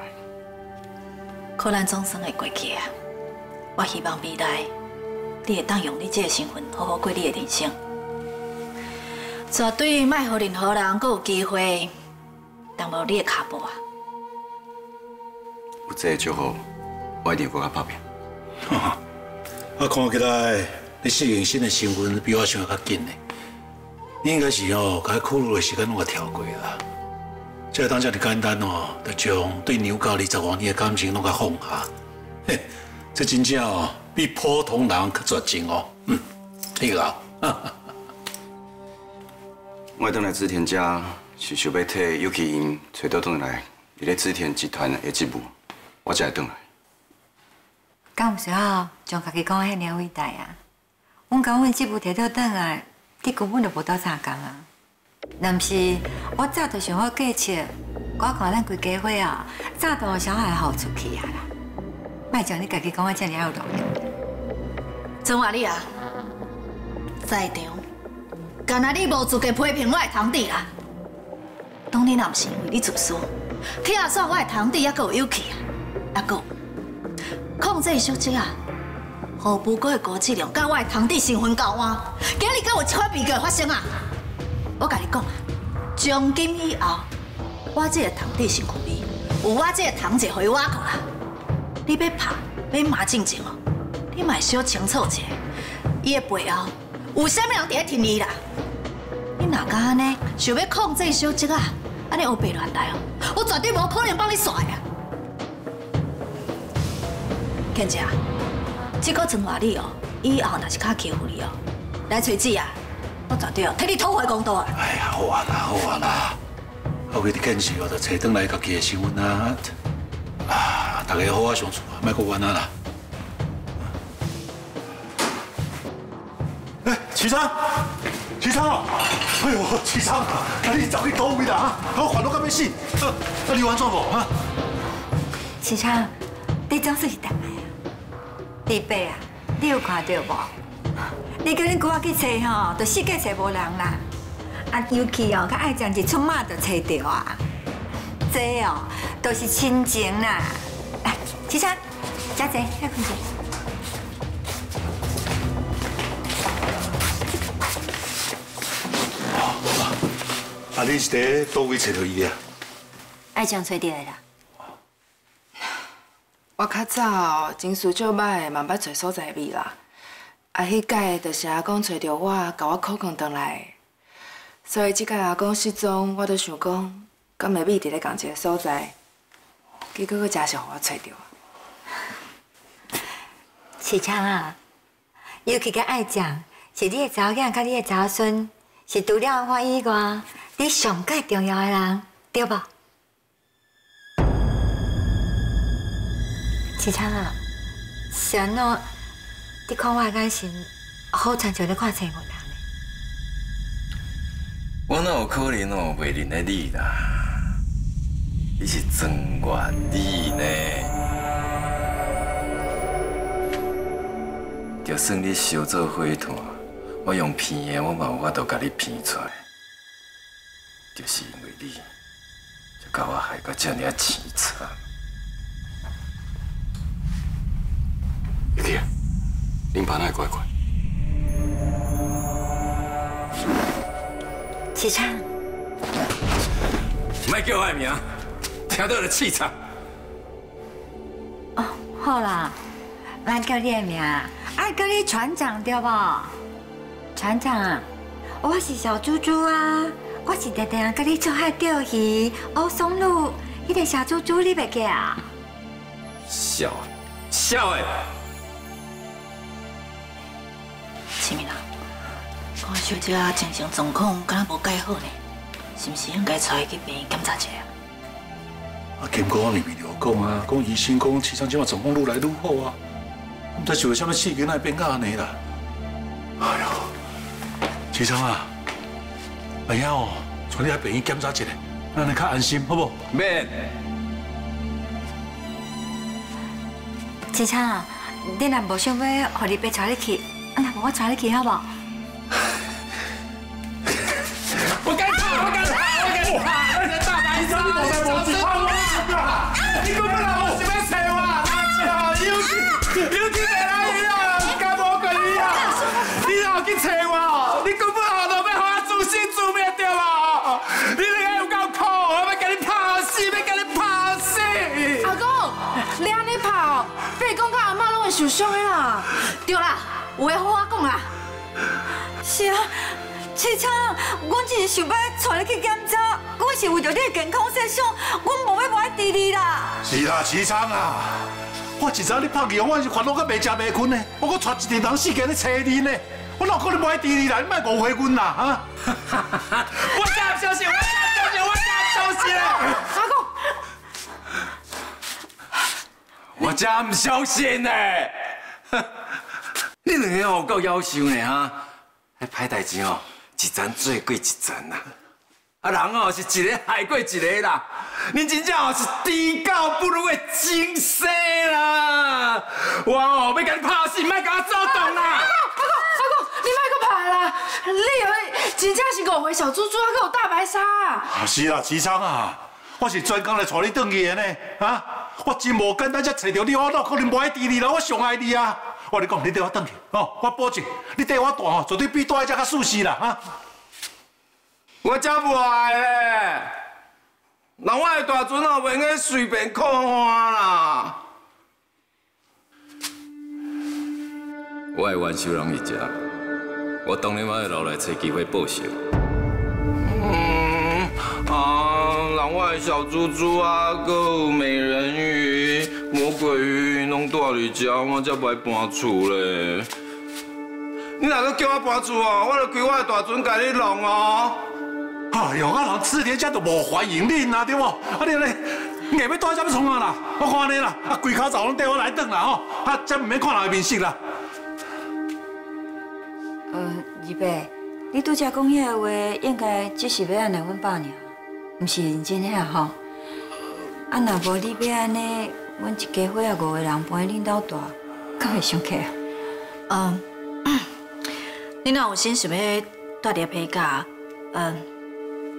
苦难总算会过去啊！我希望未来你会当用你这个身份好好过你的人生，绝对卖互任何人阁有机会动无你的脚步啊！有这个祝福，我一定更加拍拼。[laughs] 我看起来你适应新的身份比我想的较紧呢。你应该是哦，该考虑的时间拢给调过啦。这个当遮尔简单哦，就将对牛教二十五年的感情拢给放下。[laughs] 嘿，这真正哦，比普通人较绝情哦。嗯，你个。[laughs] 我倒来织田家是想要替尤其因找到转来，伊咧织田集团的职务，我才会转来。敢有需要将家己讲遐尔伟大啊？阮讲阮职务摕到转来，你根本就无倒相共啊！若毋是我早就想好计策，我看咱规家伙啊，早就有小孩好出去啊啦！卖将你家己讲啊，遮尔有道理。曾华丽啊，在场，干那你无资格批评我的堂弟啊。当你若毋是因为你自私，听煞我的堂弟还够有气啊，还阁控制小姐啊，何不过的高质量，甲我的堂弟身份交换，今日敢有这款悲剧发生啊？我跟你讲啊，从今以后，我这个堂弟身躯里有我这个堂姐回我过啦。你要拍要骂正经哦，你嘛小清楚一下，伊的背后有啥物人伫咧听伊啦？你哪敢安尼想要控制小姐啊？安尼胡白乱来哦，我绝对无可能帮你耍呀！倩姐，这个曾华丽哦，以后若是敢欺负你哦，来找姊啊，我绝对替你讨回公道啊！哎呀，好啊啦，好啊啦，我为你见识，我就找转来家己的新闻啊！啊，大家好好相处，莫搁冤啊啦！哎，齐昌，齐昌，哎呦，齐昌，那你走去倒位啦啊？我烦恼到要死，啊，啊你有安怎无啊？齐昌，你总算是回来啊！李伯啊，你有看到无？你跟恁姑仔去找吼，就世界找无人啦。啊，尤其哦，较爱将一出马就找到啊。这哦，都是亲情啦。来，齐昌，佳姐，来困觉。啊，你是伫倒位找到伊啊？爱将找到来啦。我较早情绪足歹，嘛捌找所在味啦。啊，迄届就是阿公找着我，甲我扣扛转来。所以即届阿公失踪，我就想讲，敢会秘伫咧共一个所在，结果佫真实互我找着。启昌啊，尤其甲爱讲是你的查某囝，佮你的查某孙，是除了我以外，你上界重要的人，对无？启昌啊，是安怎？你看我的眼神，好亲像咧看青云人呢。我哪有可能哦袂认得你啦？你是庄元丽呢？就算你烧做火炭，我用骗的，我嘛有法度甲你骗出来。就是因为你，才甲我害到这尔凄惨。玉琪，恁爸哪会怪怪？启昌，莫叫我的名，听到就气场。哦，好啦，咱叫你的名，爱叫你船长对不？船长，我是小猪猪啊，我是常常跟你出海钓鱼、学松露，迄个小猪猪你袂记啊？笑，笑的。清明啊，我小姐精神状况敢若无介好呢，是毋是应该带伊去病院检查一下？啊，金哥，我明明就有讲啊，讲医生讲市场即马状况愈来愈好啊，毋知是为什么事情会变到安尼啦？哎呦，齐昌啊，哎呀哦，带你来病院检查一下，让你较安心，好不？免。启昌啊，你若无想要，互你爸带你去，啊，那无我带你去好不 [laughs] 好？我敢跑，我敢跑，我敢跑！那个大白鲨，小石头啊！你根本来我想要找我，阿巧，有去有去哪里啊？敢无怪你啊？你若去找我，你根本后头要互我自生自灭对无？你这个有够苦，我要甲你拍死，要甲你拍死！阿公，你安尼跑，爸公甲阿妈拢会受伤的啦。对啦，有话好好讲啦。是啊，启昌，阮只是想要带你去检查，阮是为着你的健康设想，阮无要无爱治你啦。是啦，齐昌啊，我一早你拍去，我是烦恼到袂食袂困呢，我搁带一阵人死过来找你呢，我哪可能不爱治你啦？你莫误会阮啦，啊！[laughs] 我真不相信，我真不相信，我真不相信！阿公，我真唔相信呢！[laughs] 你两个哦够夭寿呢哈！迄歹代志哦，一层做过一层啦。啊人哦是一个害过一个啦。恁真正哦是低高不如的精神啦！我哦要甲你拍死，莫甲我走动啦！阿公，阿公，你莫搁拍啦！你以为真正是误会小猪猪，还有大白鲨？啊是啦，齐昌啊，我是专工来带你转去的呢，啊！我真无简单才找到你，我哪可能不爱治你啦？我上爱你啊！我跟你讲，你带我转去，哦，我保证，你带我大哦，绝对比大迄只较舒适啦，啊！我真无爱咧，人我的大船哦，袂用随便靠岸啦。我的冤仇人一只，我当然我会留来找机会报仇。嗯啊，人我的小猪猪啊，搁有美人鱼、魔鬼鱼，拢住伫遮，我才不爱搬厝咧。你若阁叫我搬厝哦，我就开我的大船甲你弄哦。哎呦，啊人志田家都无欢迎恁啊，对不？啊你咧，硬要带什么创啊啦？我看你啦，啊规口罩拢缀我来转啦吼，啊真唔免看人的面色啦。呃，二伯，你拄则讲遐个话，应该只是要安来阮爸尔，毋是认真遐吼。啊，若无你要安尼，阮一家伙啊五个人搬恁兜住，敢会生气啊？嗯，你若有心想要带伫陪嫁，嗯，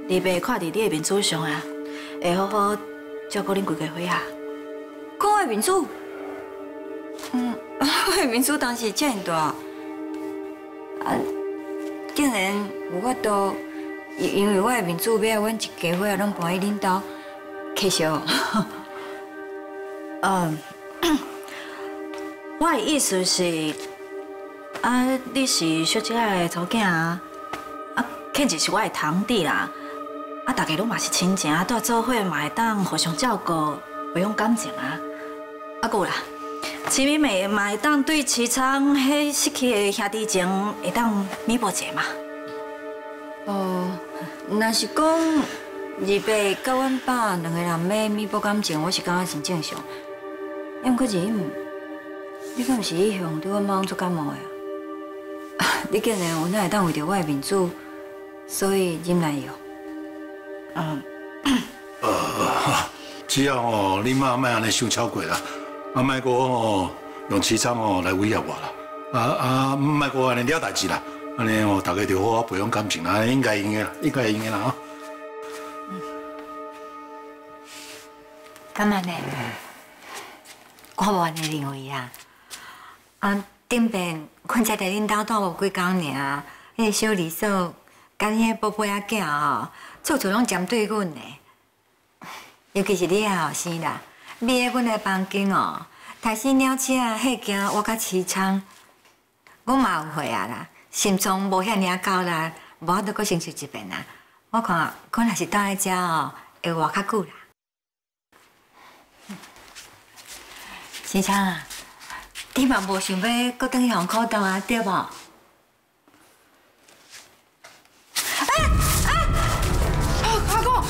二伯看伫你的面子上啊，会好好照顾恁规家伙啊。讲我的面子，嗯，我的面子当时遮尔大，啊，竟然有法度，因因为我的面子要阮一家伙啊拢搬去恁兜，气笑。嗯，[coughs] 我的意思是，啊，你是小姐的祖囝啊，啊，肯定是我的堂弟啦，啊，大家拢嘛是亲情，住做伙嘛会当互相照顾，培养感情啊。啊，够啦，齐美美嘛会当对齐昌迄失去的兄弟情会当弥补者嘛。哦，若是讲二伯甲阮爸两个人要弥补感情，我是感觉真正常。毋过是毋，你敢毋是一向对我妈做感冒的啊？你竟然有哪会当为着我的面子，所以忍耐药？嗯，呃，只要哦，你妈莫安尼想超过啦，啊，莫个哦用市场哦来威胁我啦，啊啊，莫个安尼了代志啦，安尼哦，大家就好好培养感情啦，应该应该啦，应该会用的啦啊。干嘛呢？我无安尼认为啊。啊，顶边阮才在恁兜住无几工尔，迄个小李嫂甲迄个宝贝仔囝吼，处处拢针对阮呢。尤其是你的后生啦，你喺阮的房间哦，大声鸟车啊，吓惊我甲凄昌。我嘛有会啊啦，心脏无遐尔高啦，无法度搁承受一遍啦。我看我若是待在遮哦，会活较久啦。先生啊，你嘛无想要搁转去巷口倒啊，对无？阿公，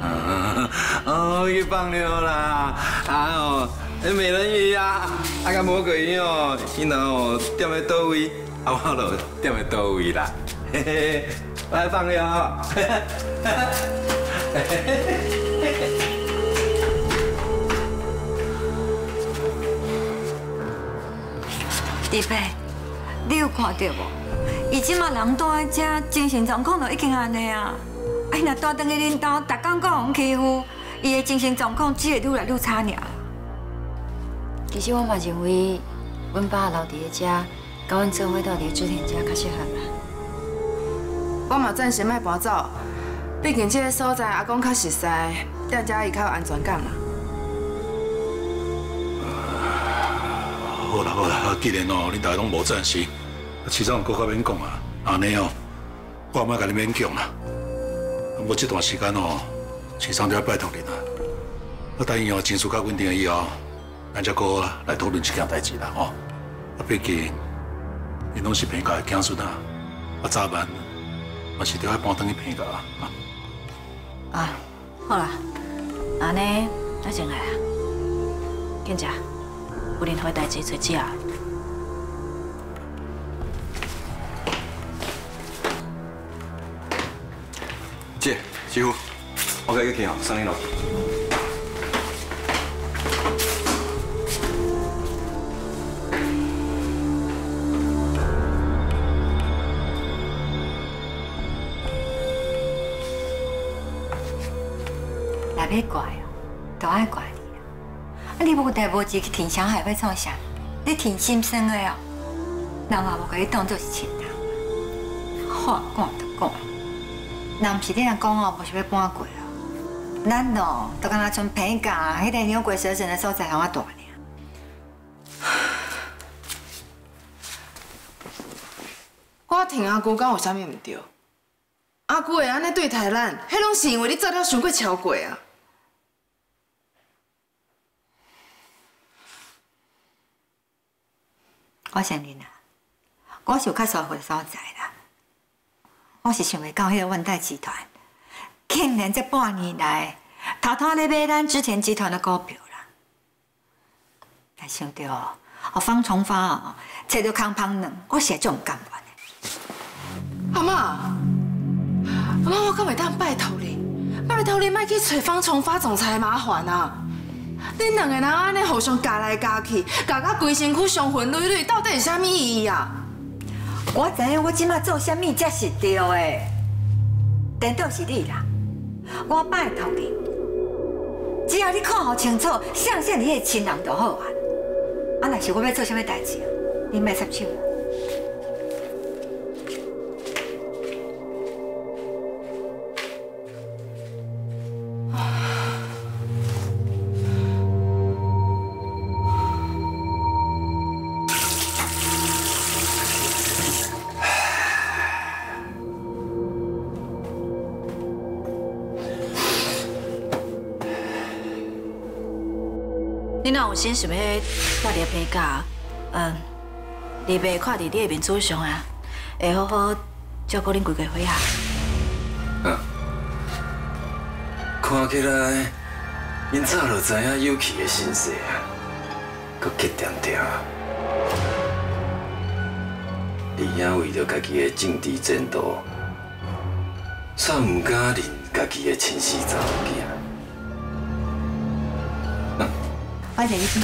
[laughs] 哦，去放了啦！啊哦，迄美人鱼啊，啊甲魔鬼鱼哦，伊若哦踮在倒位，啊我就踮在倒位啦。嘿嘿，我来放了。[laughs] 弟妹，你有看到无？伊即马人住在遮，精神状况就已经安尼啊！哎，若住等去恁兜，逐工搁互欺负，伊的精神状况只会愈来愈差尔。其实我嘛认为，阮爸留伫咧遮，甲阮做伙到伫志田遮较适合啦。我嘛暂时卖搬走，毕竟这个所在阿公较熟悉，踮遮伊较有安全感嘛。好啦好啦，既然哦，恁大家拢无暂时，市长搁较免讲啊，安尼哦，我莫甲你勉强啦。我这段时间哦，市长都要拜托恁啦。我答应哦情绪较稳定以后，咱再搁来讨论这件代志啦吼。啊，毕竟恁拢是平家的子孙啊，啊早晚嘛是着要搬转去平家啊。啊，好啦，安尼咱先来啊，见食，有任何代志找姐啊。姐，师傅，我甲你去哦，送你落。若要怪哦，都爱怪你。无代无志去填伤害要创啥？你填心酸的哦，人也无甲你当作是亲人。话讲就讲，若毋是你若讲哦，无想要搬过哦，咱哦，都敢若从平价迄个牛鬼蛇神的所在向我大尔。[sighs] 我听阿姑讲有啥物毋对？阿姑会安尼对待咱，迄拢是因为你做了伤过超过啊！我承认啦，我是有较疏忽的所在啦。我是想袂到迄个万代集团，竟然这半年来偷偷咧买咱织田集团的股票啦。但想到哦，方崇发哦，找到康胖软，我是会种甘愿的。阿妈，阿妈，我可袂当拜托你，拜托你莫去找方崇发总裁麻烦啊！恁两个人安尼互相夹来夹去，夹到规身躯伤痕累累，到底是啥物意义啊？我知影我即马做啥物才是对的，颠倒是你啦。我拜托你，只要你看好清楚，相信你的亲人就好啊。啊，若是我要做啥物代志，你莫插手。心想要带你的陪嫁，嗯，你袂看伫你的面子上啊，会好好照顾恁规家伙啊。啊，看起来，因早就知影有气的心事啊，搁急点点。李兄为着家己的政治前途，煞唔敢认家己的亲生查某囝。我坐你先。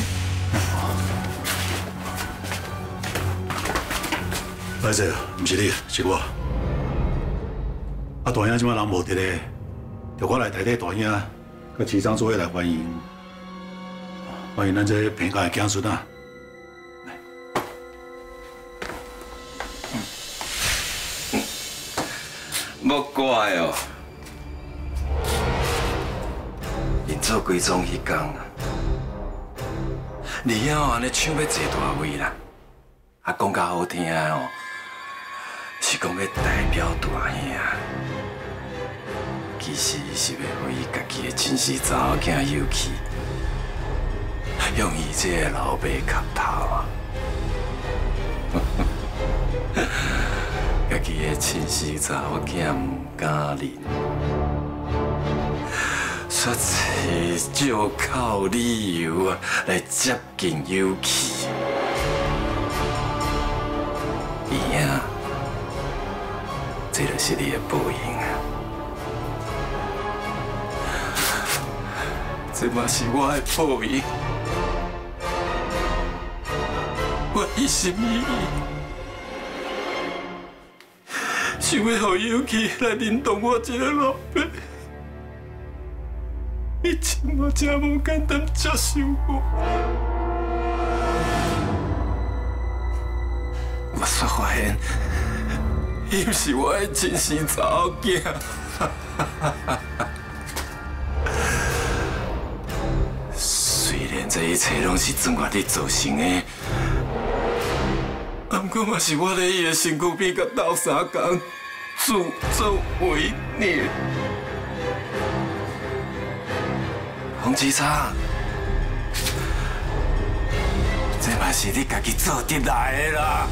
歹势，唔是你，是我。啊，大兄即摆人无伫咧，就我来代替大兄，甲市长做伙来欢迎，欢迎咱这平家的子孙啊！莫怪哦，因做规装迄工啊，李晓安尼唱要坐大位啦，啊讲较好听哦，是讲要代表大兄，其实是要互伊家己的亲生查某囝有气，用伊这个老爸磕头啊！[laughs] 家己的亲生查某囝唔敢认，煞找借口理由来接近有气。伊啊，这就是你的报应啊！这嘛是我的报应，我一心一意。想要让勇气来认同我这个老爸，伊真无真无简单接受我。我却发现，伊不是我的亲生查某囝。虽然这一切拢是总我伫造成的，不过嘛是我在伊的身躯边甲斗相共。助纣为虐，洪机长，这嘛是你家己做得来的啦！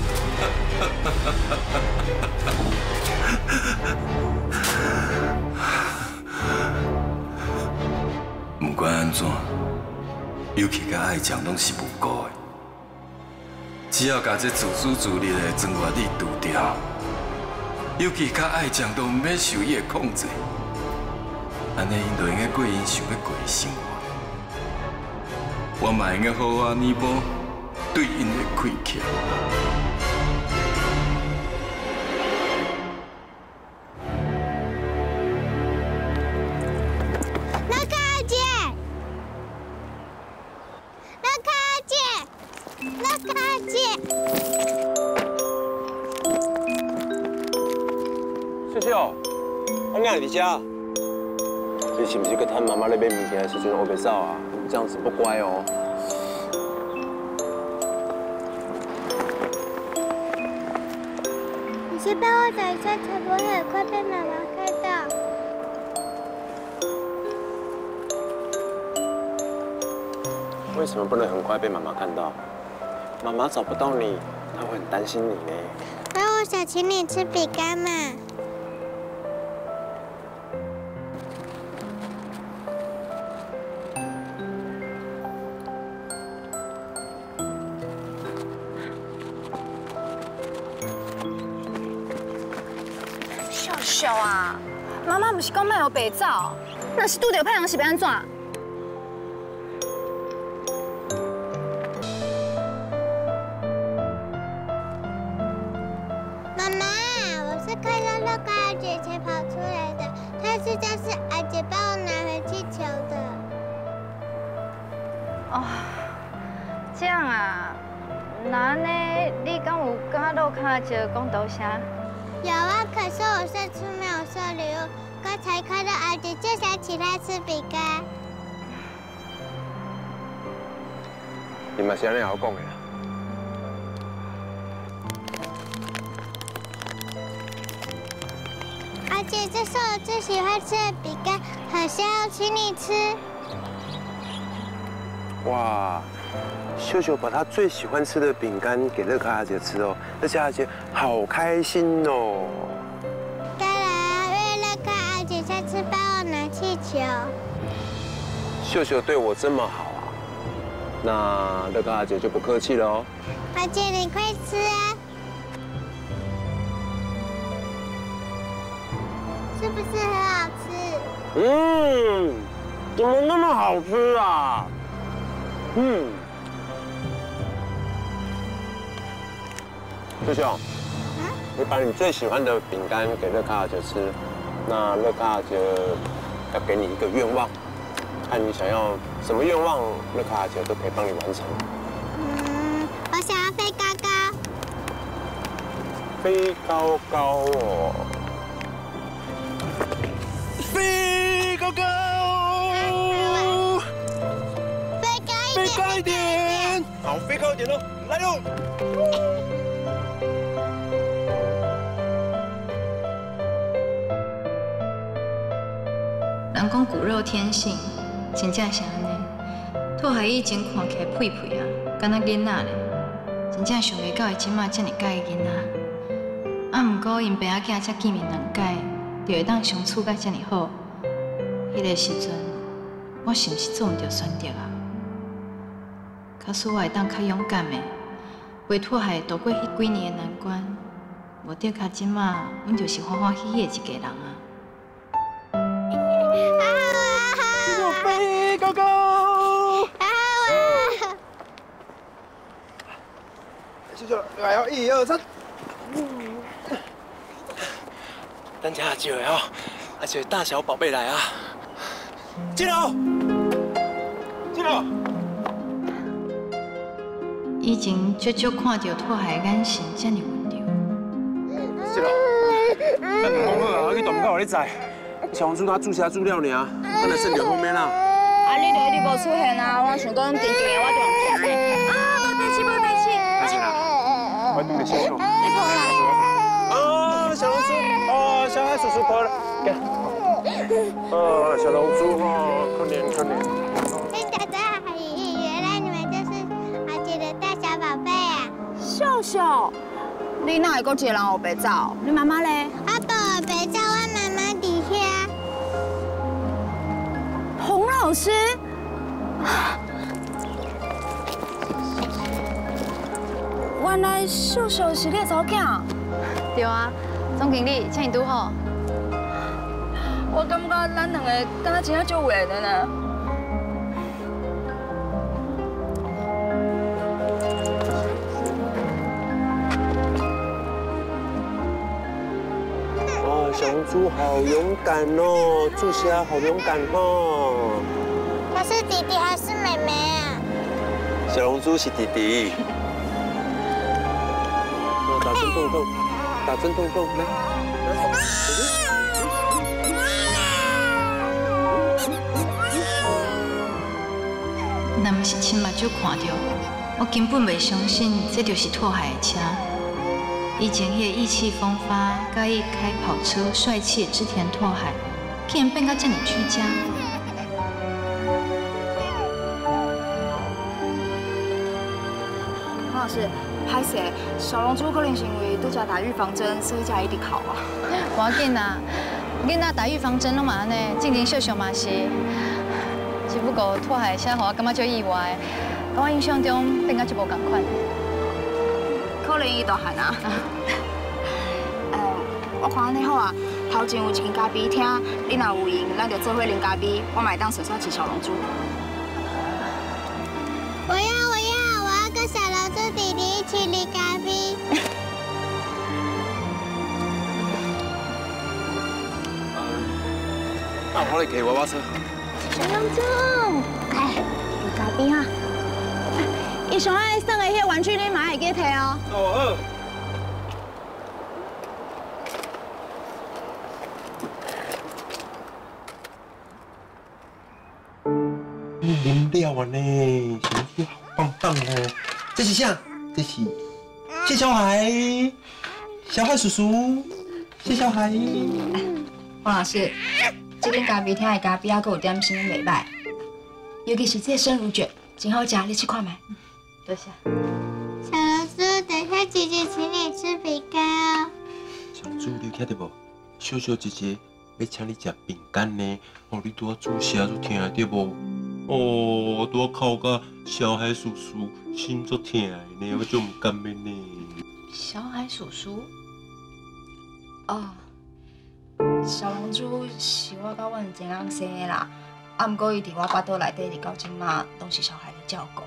不管安怎，尤其甲爱将拢是无辜的，只要把这自私自利的曾外力除掉。尤其甲爱将都唔免受伊的控制，安尼因就应该过因想要过的生活。我嘛应该好好弥补对因的亏欠。的时阵我袂走啊？这样子不乖哦。你先帮我找一下才不会很快被妈妈看到。为什么不能很快被妈妈看到？妈妈找不到你，她会很担心你呢。那我想请你吃饼干嘛？不是讲卖有白走，那是拄着歹人是要安怎？妈妈，我是看到乐高阿姐才跑出来的，她知道是阿姐帮我拿回气球的。哦，这样啊，那呢，你敢有跟乐卡姐讲多谢？有啊，可是我上次没有送礼物，刚才看到阿姐就想请她吃饼干。你嘛是安尼好讲的啦。阿姐，这是我最喜欢吃的饼干，很香，请你吃。哇，秀秀把她最喜欢吃的饼干给乐卡阿姐吃哦，而且阿姐好开心哦。秀秀对我这么好啊，那乐高阿姐就不客气了哦。阿姐，你快吃啊！是不是很好吃？嗯，怎么那么好吃啊？嗯，秀秀，你把你最喜欢的饼干给乐卡阿姐吃，那乐卡阿姐要给你一个愿望，看你想要什么愿望，乐卡阿姐都可以帮你完成。嗯，我想要飞高高。飞高高哦，飞高高，飞高一点，飞高一点，好，飞高一点喽，来喽！讲骨肉天性，真正是安尼。兔海以前看起来屁屁啊，敢若囡仔咧，真正想袂到伊即马遮尔介意囡仔。啊，毋过因爸仔囝才见面两届，就会当相处甲遮尔好。迄个时阵，我是毋是做毋着选择啊？假使我会当较勇敢的，陪兔海度过迄几年的难关，无得较即马，阮就是欢欢喜喜的一家人啊。飞高高。秀秀，来哦，一二三。咱家就会哦，而且大小宝贝来啊。进楼，进楼。以前足足看到兔海的眼神遮尔温柔。进楼。咱唔讲好啊，去大门口你载。小红书他住下资料呢，咱来剩着方面啦。啊，你就一直无出现啊，我想讲静静的，我就唔听的。啊，无代志，无代志。阿静啊，我拄着小秀。你过来。哦，小龙珠，哦，小海叔叔过来，给。哦，小龙珠哦，可怜可怜。哎，大大阿姨，原来你们就是阿姐的大小宝贝啊！秀秀，你哪一个人后白走？你妈妈嘞？阿爸后白在洪老师。原来秀秀是你的查某囝。对啊，总经理，请你拄好。我感觉咱两个敢若真正足缘的呢。哇，小龙珠好勇敢哦，注虾好勇敢哦。他是弟弟还是妹妹啊？小龙珠是弟弟。哦，打针洞洞，打针洞洞，来，来。若毋是亲目睭看到，我根本袂相信这就是拓海的车。以前迄个意气风发、甲伊开跑车、帅气的织田拓海，竟然变到这么居家。啊，老师，拍摄小龙珠可能是因为拄只打预防针，所以才一直哭啊。[laughs] 无要紧啊，囡仔打预防针拢嘛安尼，静静秀秀嘛是。只不过拖鞋写互我感觉足意外，甲我印象中变甲就无共款。可能伊大汉啊。[laughs] 呃，我看安尼好啊，头前有一间咖啡厅，你若有闲，咱就做伙啉咖啡，我买当手刷起小龙珠。我来骑娃娃车。小龙珠，哎，有咖啡哈。伊上爱送的迄玩具，你嘛会记摕哦。哦饮料啊呢，小龙珠好棒棒哦！这是啥？这是谢小海，小海叔叔，谢小海。黄老师，这间咖啡厅的咖啡还有点心袂歹，尤其是这生乳卷，真好食，你去看卖。多谢。小老师，等下姐姐请你吃饼干哦。小龙珠，你有听到无？秀秀姐姐要请你吃饼干呢，哦，你拄啊注声都听得无？哦，拄啊哭到小海叔叔心足疼的呢，我就唔甘的呢。小海叔叔，哦，小龙珠是我甲阮前翁生的啦，啊，毋过伊伫我腹肚内底直到即马拢是小孩的照顾。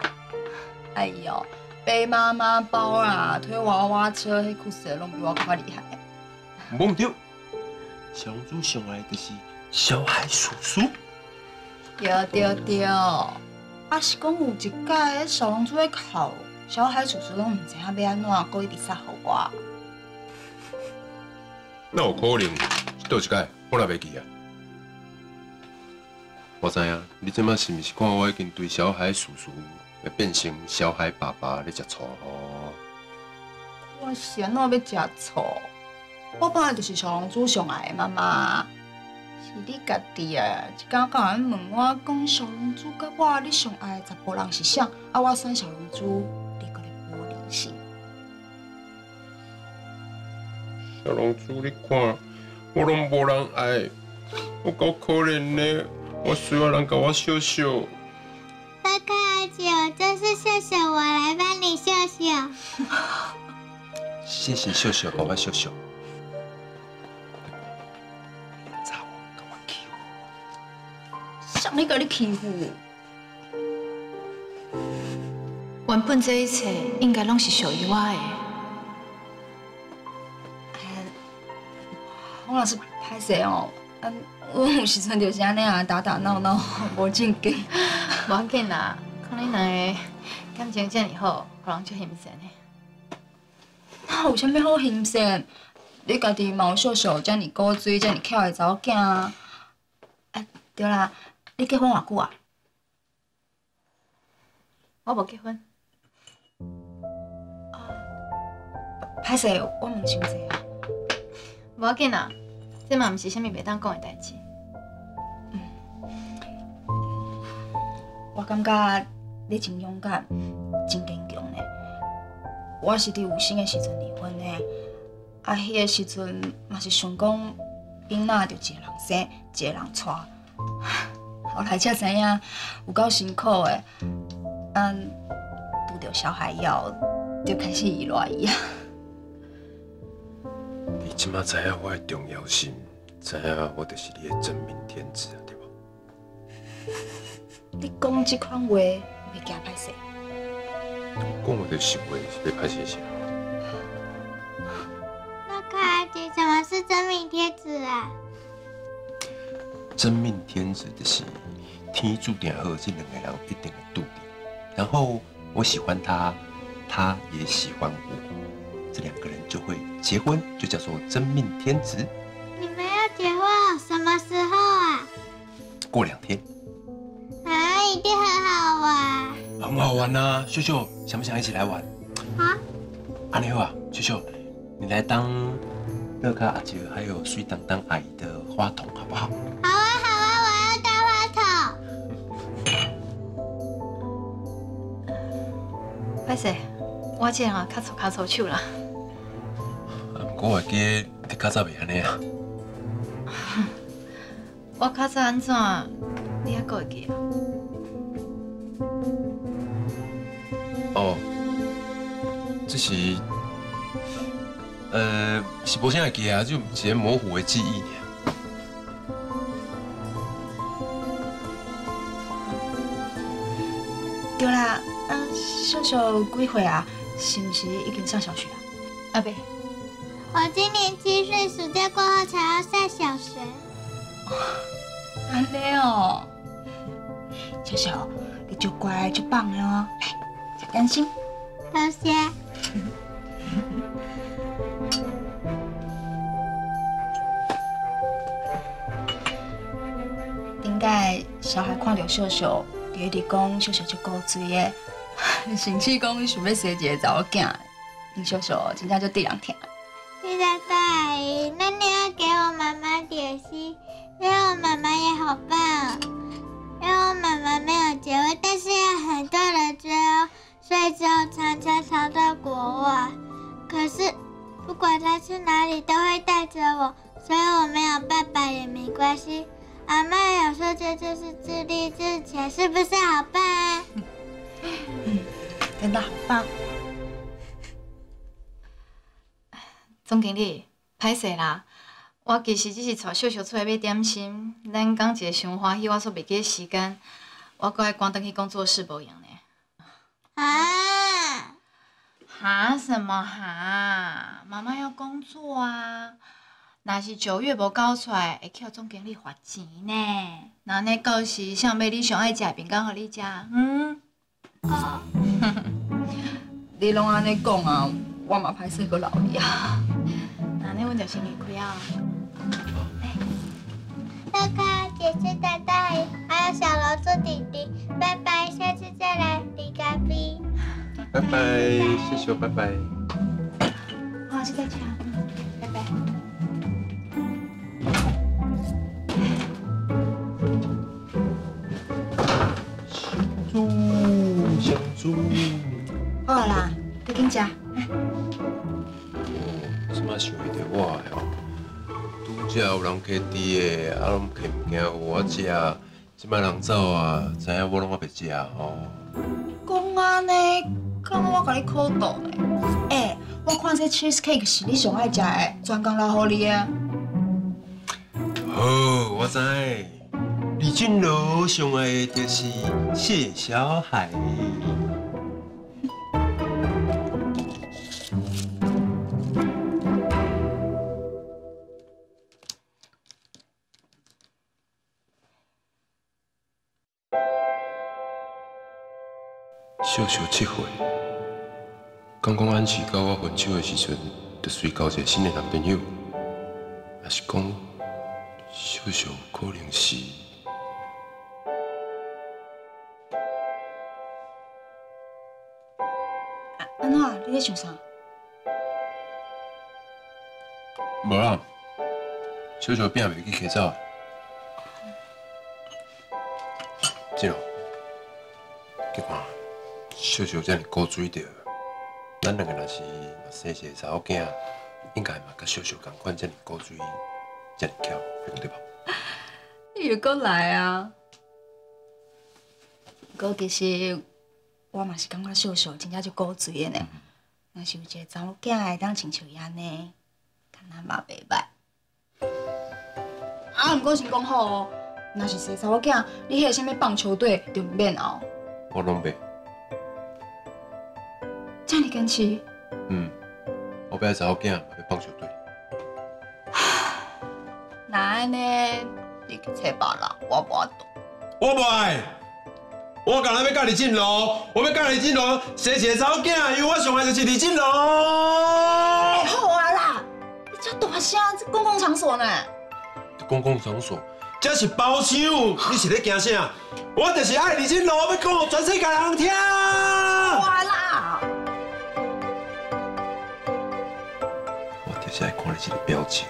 哎呦，背妈妈包啊，推娃娃车，迄故事拢比我较厉害。无毋对，小龙珠上来就是小海叔叔。对对对，啊是讲有一届小龙珠咧哭，小海叔叔拢毋知影要安怎，故意直杀互我。那有可能倒一届，我也袂记啊。我知影，你即摆是毋是看我已经对小海叔叔会变成小海爸爸咧食醋哦？我是安怎要食醋？我本来就是小龙珠上爱的妈妈，是你家己啊！一刚到人问我讲小龙珠甲我你上爱的十甫人是啥？啊，我选小龙珠，你个咧无理性。小龙珠，你看，我拢无人爱，我够可怜呢。我需要人给我笑笑。乐可阿姐，我这是秀秀，我来帮你秀秀。谢谢秀秀，甲我笑笑。谁你甲你欺负？原本这一切应该拢是属于我的。黄老师拍摄哦，嗯，我有时阵就是安尼啊，打打闹闹，无正经。无要紧啦，看你两个感情这么好，互人足欣赏的。那有啥物好欣赏？你家己嘛有秀秀遮尔古锥、遮尔巧的查某囝啊！哎，对啦，你结婚偌久啊？我无结婚。歹势，我问伤济啊。无要紧啦，这嘛毋是啥物袂当讲的代志。我感觉你真勇敢，真坚强呢。我是伫有生的时阵离婚的，啊，迄个时阵嘛是想讲，囡仔就一个人生，一个人带。[laughs] 后来才知影有够辛苦的，嗯，拄着小孩以后就开始依赖伊啊。你即马知影我的重要性，知影我就是你的真命天子啊，对吧？[laughs] 你讲这款话，袂惊歹势？讲我的实话是要拍谢谢。[laughs] 那可阿姐，什么是真命天子啊？真命天子就是天注定好，这两个人一定会注定。然后我喜欢他，他也喜欢我，这两个人就会结婚，就叫做真命天子。你们要结婚，什么时候啊？过两天，啊，一定很好玩。很好玩呐、秀秀想不想一起来玩？啊？阿牛啊，秀秀，你来当乐卡阿姐还有水当当阿姨的花童好不好？好啊，好啊，我要当花筒。歹势，我这样较粗卡粗手啦。啊，不过我记得你较早袂安尼啊。[laughs] 我较早安怎，你还阁会记啊？哦，这是，呃，是无啥会记啊，就一个模糊的记忆尔。对啦，啊，秀秀几岁啊？是不是已经上小学啊？阿伯，我今年七岁，暑假过后才要上小学。安尼哦，小小，你就乖就棒了哦，来，小点心。多谢。顶解小孩看到秀秀，就一直讲秀秀就古锥的，甚至讲伊想要生一个查某囝，你秀秀真正就地人疼。是的，大阿姨，那你要给我妈妈点心，因为我妈妈也好棒。因为我妈妈没有结婚，但是有很多人追哦，所以只有常常逃到国外。可是不管她去哪里，都会带着我，所以我没有爸爸也没关系。阿妈有说这就是自立自强，是不是好棒啊？真的好棒！总经理，歹势啦，我其实只是带秀秀出来买点心，咱讲一个伤欢喜，我煞袂记时间，我搁爱关灯去工作室无用呢。啊！哈什么哈？妈妈要工作啊！若是九月无交出来，会扣总经理罚钱呢。那呢，到时想买你上爱食的饼干互你食？嗯？哦。[laughs] 你拢安尼讲啊，我嘛歹势阁留你啊。那呢，阮就先离开啊。乐卡姐姐、大大姨，还有小楼猪弟弟，拜拜，下次再来理咖啡。拜拜，谢谢，拜拜。好，下次再见啊。拜拜。猪，小猪。好啦，你紧食。即马想袂着我的哦，拄则有人客猪的，啊拢客物件有我食，即摆人走啊，知影我拢我袂食吼。讲安尼，敢我甲你考倒呢？哎，我看这 cheese cake 是你上爱食的，专工留互你的。好，我知。李俊楼上爱的就是谢小海。秀秀七岁，刚刚安琪甲我分手的时阵，就随交一个新的男朋友，还是讲秀秀可能是？安怎？你咧想啥？无啦，秀秀拼袂去起走的。这样，你看，秀秀这样古水着，咱两个若是生一个查某囝，应该嘛甲秀秀同款，这样古水，这样巧，对吧？你又搁来啊？不过其实我嘛是感觉秀秀真正就古锥的呢。若是有一个查某囝会当亲像伊安尼，敢若嘛袂歹。啊，毋过先讲好哦，若是生查某囝，你迄个啥物棒球队就毋免哦。我拢袂。坚持？嗯，我要查某囝，要棒球队。那安尼，你去找别人，我无法度。我不爱，我干那要甲李进龙，我要甲李进龙生一个查某囝，因为我上爱就是李进龙。好啊啦，你这大声，这公共场所呢？公共场所，这是包厢，你是咧惊啥？我就是爱李进龙，要讲给全世界人听。我就是爱看你这个表情，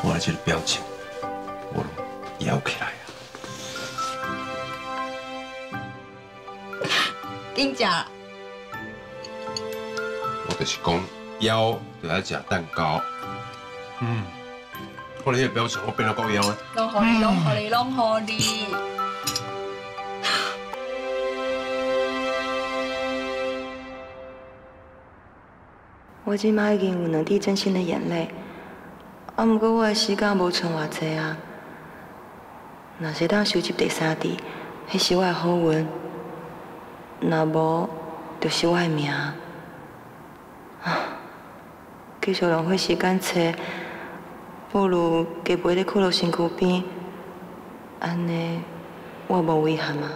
看你这个表情，我都摇起来啊！紧食。就是讲枵就要食蛋糕。嗯，看你个表情，我变到够枵啊！拢好你，拢好你，拢好你。我即摆已经有两滴真心的眼泪，啊，不过我的时间无剩偌济啊。若是当收集第三滴，迄是我的好运；若无，就是我的命。啊，继续浪费时间找，不如加陪你去到身躯边，安尼我无遗憾啊。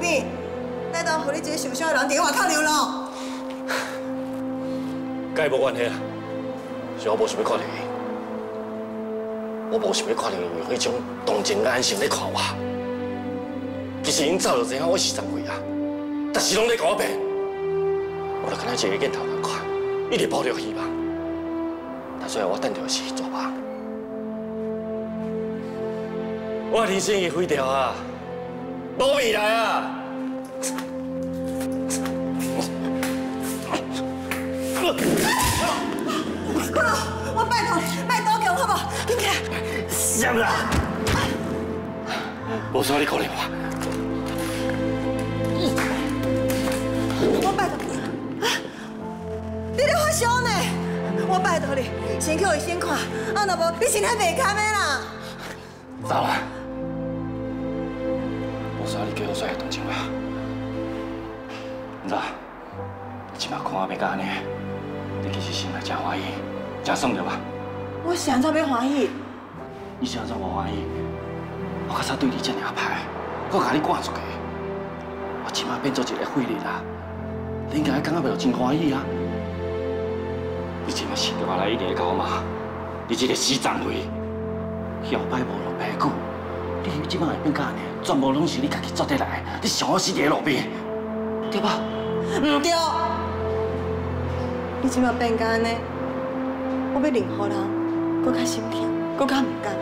你身躯边，来到互你一个受伤的人伫外口流浪。甲伊无关系啦，是我无想要看到伊，我无想要看到伊用迄种动情的眼神咧看我。其实因早就知影我是怎回啊，但是拢咧甲我骗，我就敢若一个箭头咁款，一直抱着希望。但最后我等到的是作罢。我人生已毁掉啊，无未来啊！我拜托你，卖多强好不好？紧起来。什么啦？无需要你可怜我。我拜托你，啊，你咧发烧呢？我拜托你，先去医生看，啊，若无你身体袂堪的啦。走啦！无需要你叫我做同情我。你知道，你即摆看我要甲安尼，你其实心内真欢喜，真爽着吧？我是安怎要欢喜？你是安怎无欢喜？我较早对你这尔歹，我甲你赶出去，我即摆变做一个废人啦。你应该感觉袂真欢喜啊！你即摆是着我来一直甲我骂，你这个死脏鬼，后摆无落白骨，你即摆会变甲安尼，全部拢是你家己做得来，你想我死伫路边，对吧？唔对，你即摆变甲安尼，我要任何人，搁较心疼，搁较唔甘，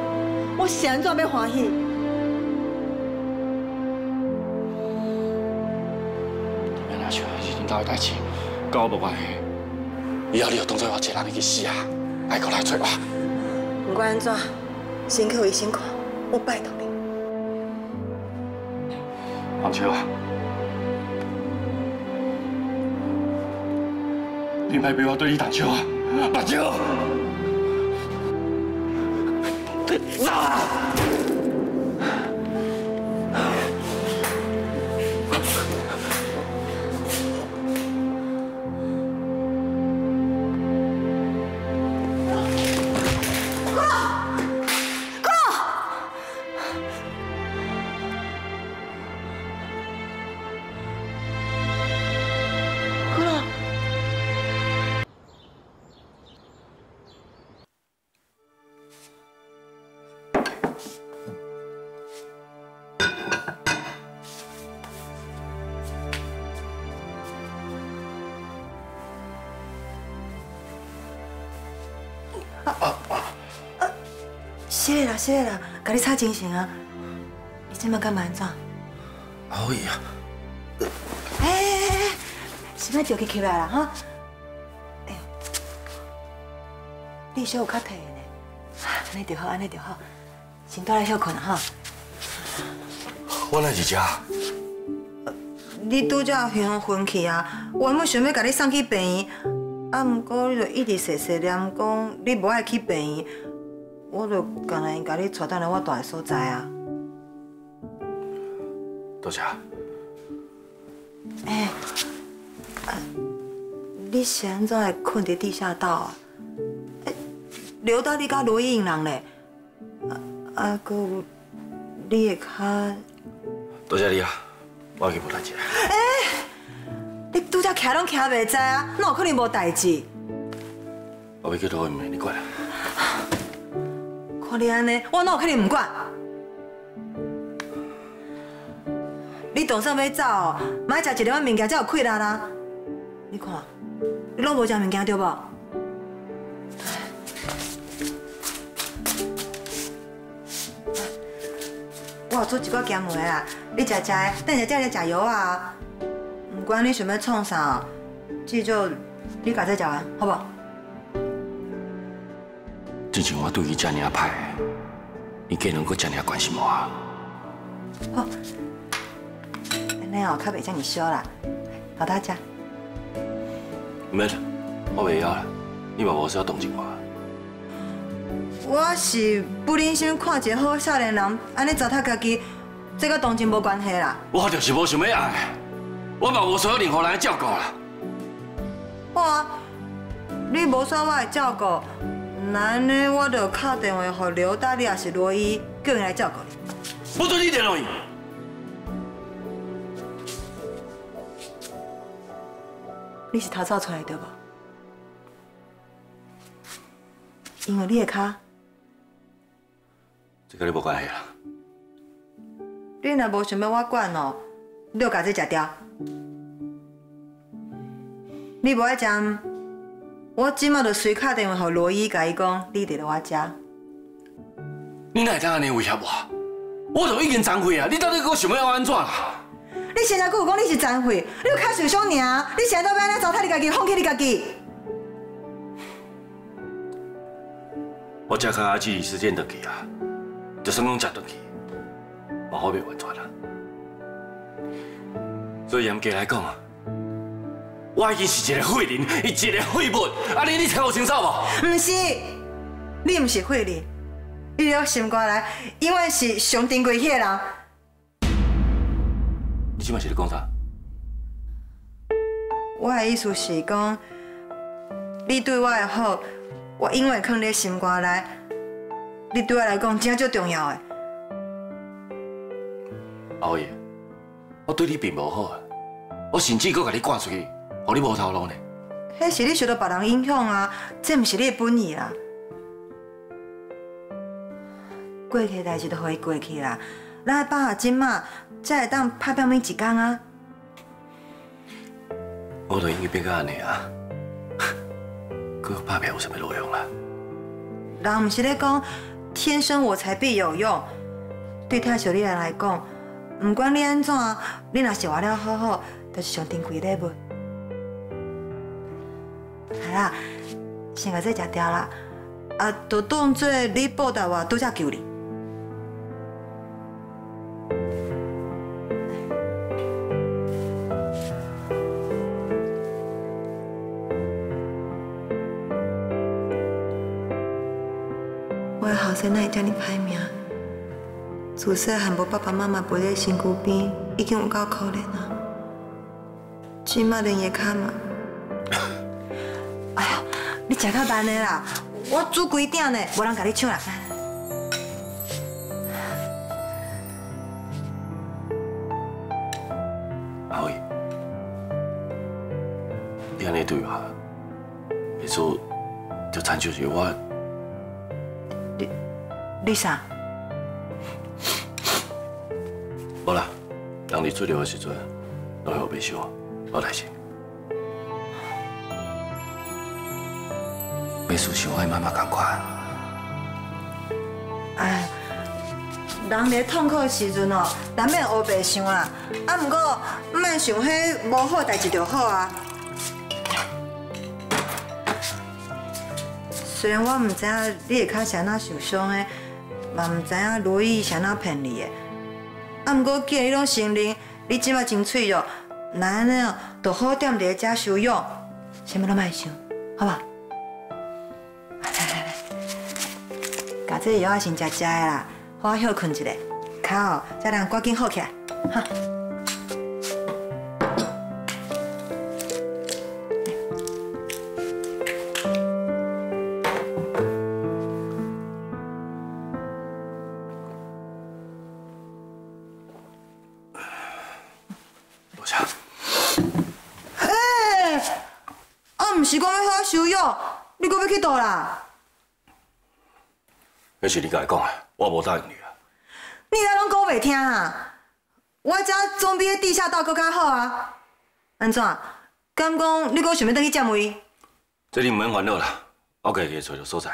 我是安怎要欢喜？免那像是恁兜的代志，跟我无关系。以后你就当做我一个人去死啊！爱过来找我。不管安怎，先去医生看，我拜托你。阿秋啊，你别逼我对你动手啊！目睭，走啊！是的啦，是的啦，甲你擦精神啊！你这么干嘛安怎？阿伟啊！哎哎哎，先莫着急起来啦哈！哎呦，你小有较体呢，安尼就好，安尼就好，先倒来休困哈。我来是家？你拄则昏昏去啊！我原本想要甲你送去病院，啊，毋过你就一直细细念讲你无爱去病院，我就干来甲你带等来我住的所在啊。多谢。哎，啊，你是安怎会困伫地下道啊？哎，刘大你甲罗英人咧，啊啊，搁有你的脚。多谢你啊，我去无代志。哎，你拄则徛拢徛袂知啊，哪有可能无代志？我要去罗英，你管啦。看你安尼，我哪有可能唔管？你当算要走，买食一两碗物件才有气力啦。你看，你拢无食物件对无？我有做一寡咸糜啊，你食食，等下才来食药啊。不管你想要创啥，至少你家这食完，好不？之前我对伊这尔歹，你竟然搁这尔关心我。好，安尼哦，较袂这么烧啦，好大家。唔免，我袂晓了，你嘛无需要同情我。我是不忍心看一个好少年人安尼糟蹋家己，这甲同情无关系啦。我就是无想要爱，我嘛无需要任何人照顾啦。我啊，你无需要我的照顾，那安尼我就打电话给刘大力也是罗伊，叫伊来照顾你。不准你联络伊。你是偷走出来对无？因为你的脚。这跟你无关系啦。你若无想要我管哦，你就把这食掉。你无爱食，我即马就随敲电话给罗伊，甲伊讲你伫咧我家。你哪会当安尼威胁我？我都已经残废啊！你到底给我想要我安怎啦？你现在搁有讲你是残废，你有较受伤尔？你现在要安尼糟蹋你家己，放弃你家己？我这卡阿姊时间回去啊，就算讲食回去，嘛好袂完全啦。所以严格来讲啊，我已经是一个废人，一个废物。阿玲你听有清楚无？唔是，你唔是废人，你了心肝内永远是上珍贵迄个人。你即摆是咧讲啥？我的意思是讲，你对我的好，我永远放在心肝内。你对我来讲真足重要诶。阿伟，我对你并无好啊，我甚至搁甲你赶出去，互你无头路呢。迄是你受到别人影响啊，这毋是你的本意啦。过去的代志都互伊过去啦，咱爱把握今嘛，才会当拍表面一工啊。我都已经变到安尼啊，搁拍表有啥物路用啊？人毋是咧讲天生我材必有用，对太小你来讲，毋管你安怎，你若是活了好好，就是上珍贵礼物。好啦，先把这食掉啦，啊，就当做你报答我拄则救你。我的后生哪会这么歹命？自细汉无爸爸妈妈陪在身躯边，已经有够可怜了！起码连个脚嘛。[laughs] 你食较慢的啦，我煮几鼎呢，无人甲你抢啦。阿伟，你安尼对我，你说就参就是我。你你啥？无啦，人伫出流的时阵，拢会白烧，无代志。每事想爱妈妈共款，人咧痛苦的时阵哦，难免黑白想啊。啊，毋过毋免想迄无好代志就好啊。虽然我毋知影你会较是安那受伤的，嘛毋知影罗伊是安那骗你的。啊，毋过既然你拢承认，你即摆真脆弱，那安尼哦，就好踮伫遮休养，啥物拢莫想，好吧？甲这药仔先食食的啦，好好休困一下，脚哦才能赶紧好起来，哈。多谢。哎，啊，毋是讲要好好休养，你搁要去倒啦？那是你家己讲的，我无答应你啊。你哪拢讲袂听啊？我遮总比迄地下道搁较好啊。安怎？敢讲你搁想要倒去占位？这你毋免烦恼啦，我家己会找着所在。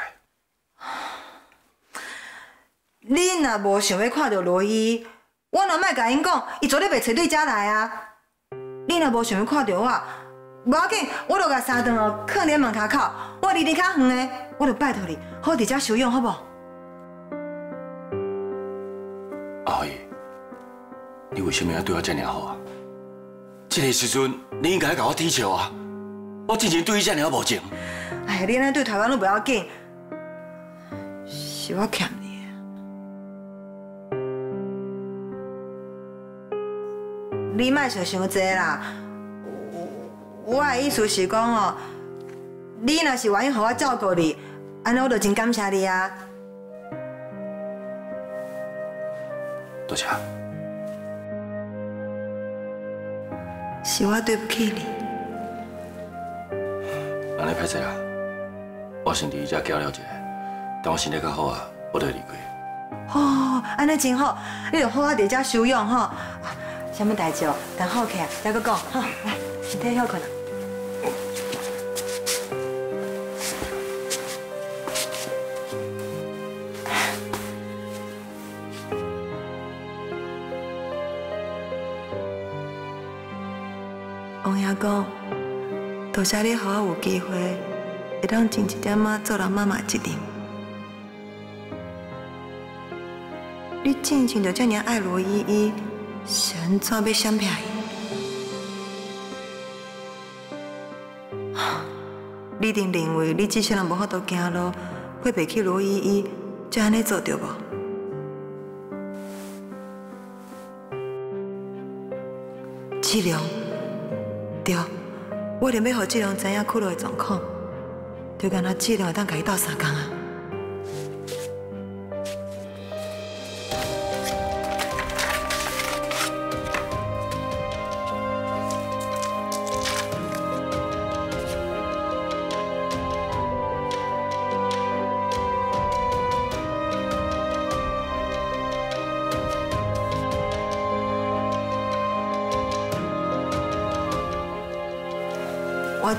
你若无想要看到罗伊，我若莫甲因讲，伊昨日袂找你遮来啊。你若无想要看到我，无要紧，我就甲三顿哦放伫门骹口，我离你较远的，我就拜托你，好伫遮休养，好无？阿姨，你为什么要对我这样好啊？这个时阵你应该甲我体笑啊！我之前对你这样无情。哎，你安尼对台湾都不要紧，是我欠你。你卖想伤多啦，我的意思是讲哦，你若是愿意互我照顾你，安尼我就真感谢你啊。多谢。是我对不起你。安尼歹势啦，我先伫遮交了一下，等我身体较好啊，我就会离开。哦，安尼真好，你就好好伫遮休养吼。什么代志哦，等好起来再搁讲好。来，身体休困多谢你，互我有机会，会当尽一点仔做人妈妈的责任。你真情就遮尔爱罗依依，是安怎要闪避伊？你一定认为你这世人无法度行路，会背起罗依依，才安尼做对无？志良，对，我一定要让志良知影苦乐的状况，就干那志良会当甲伊斗相共啊！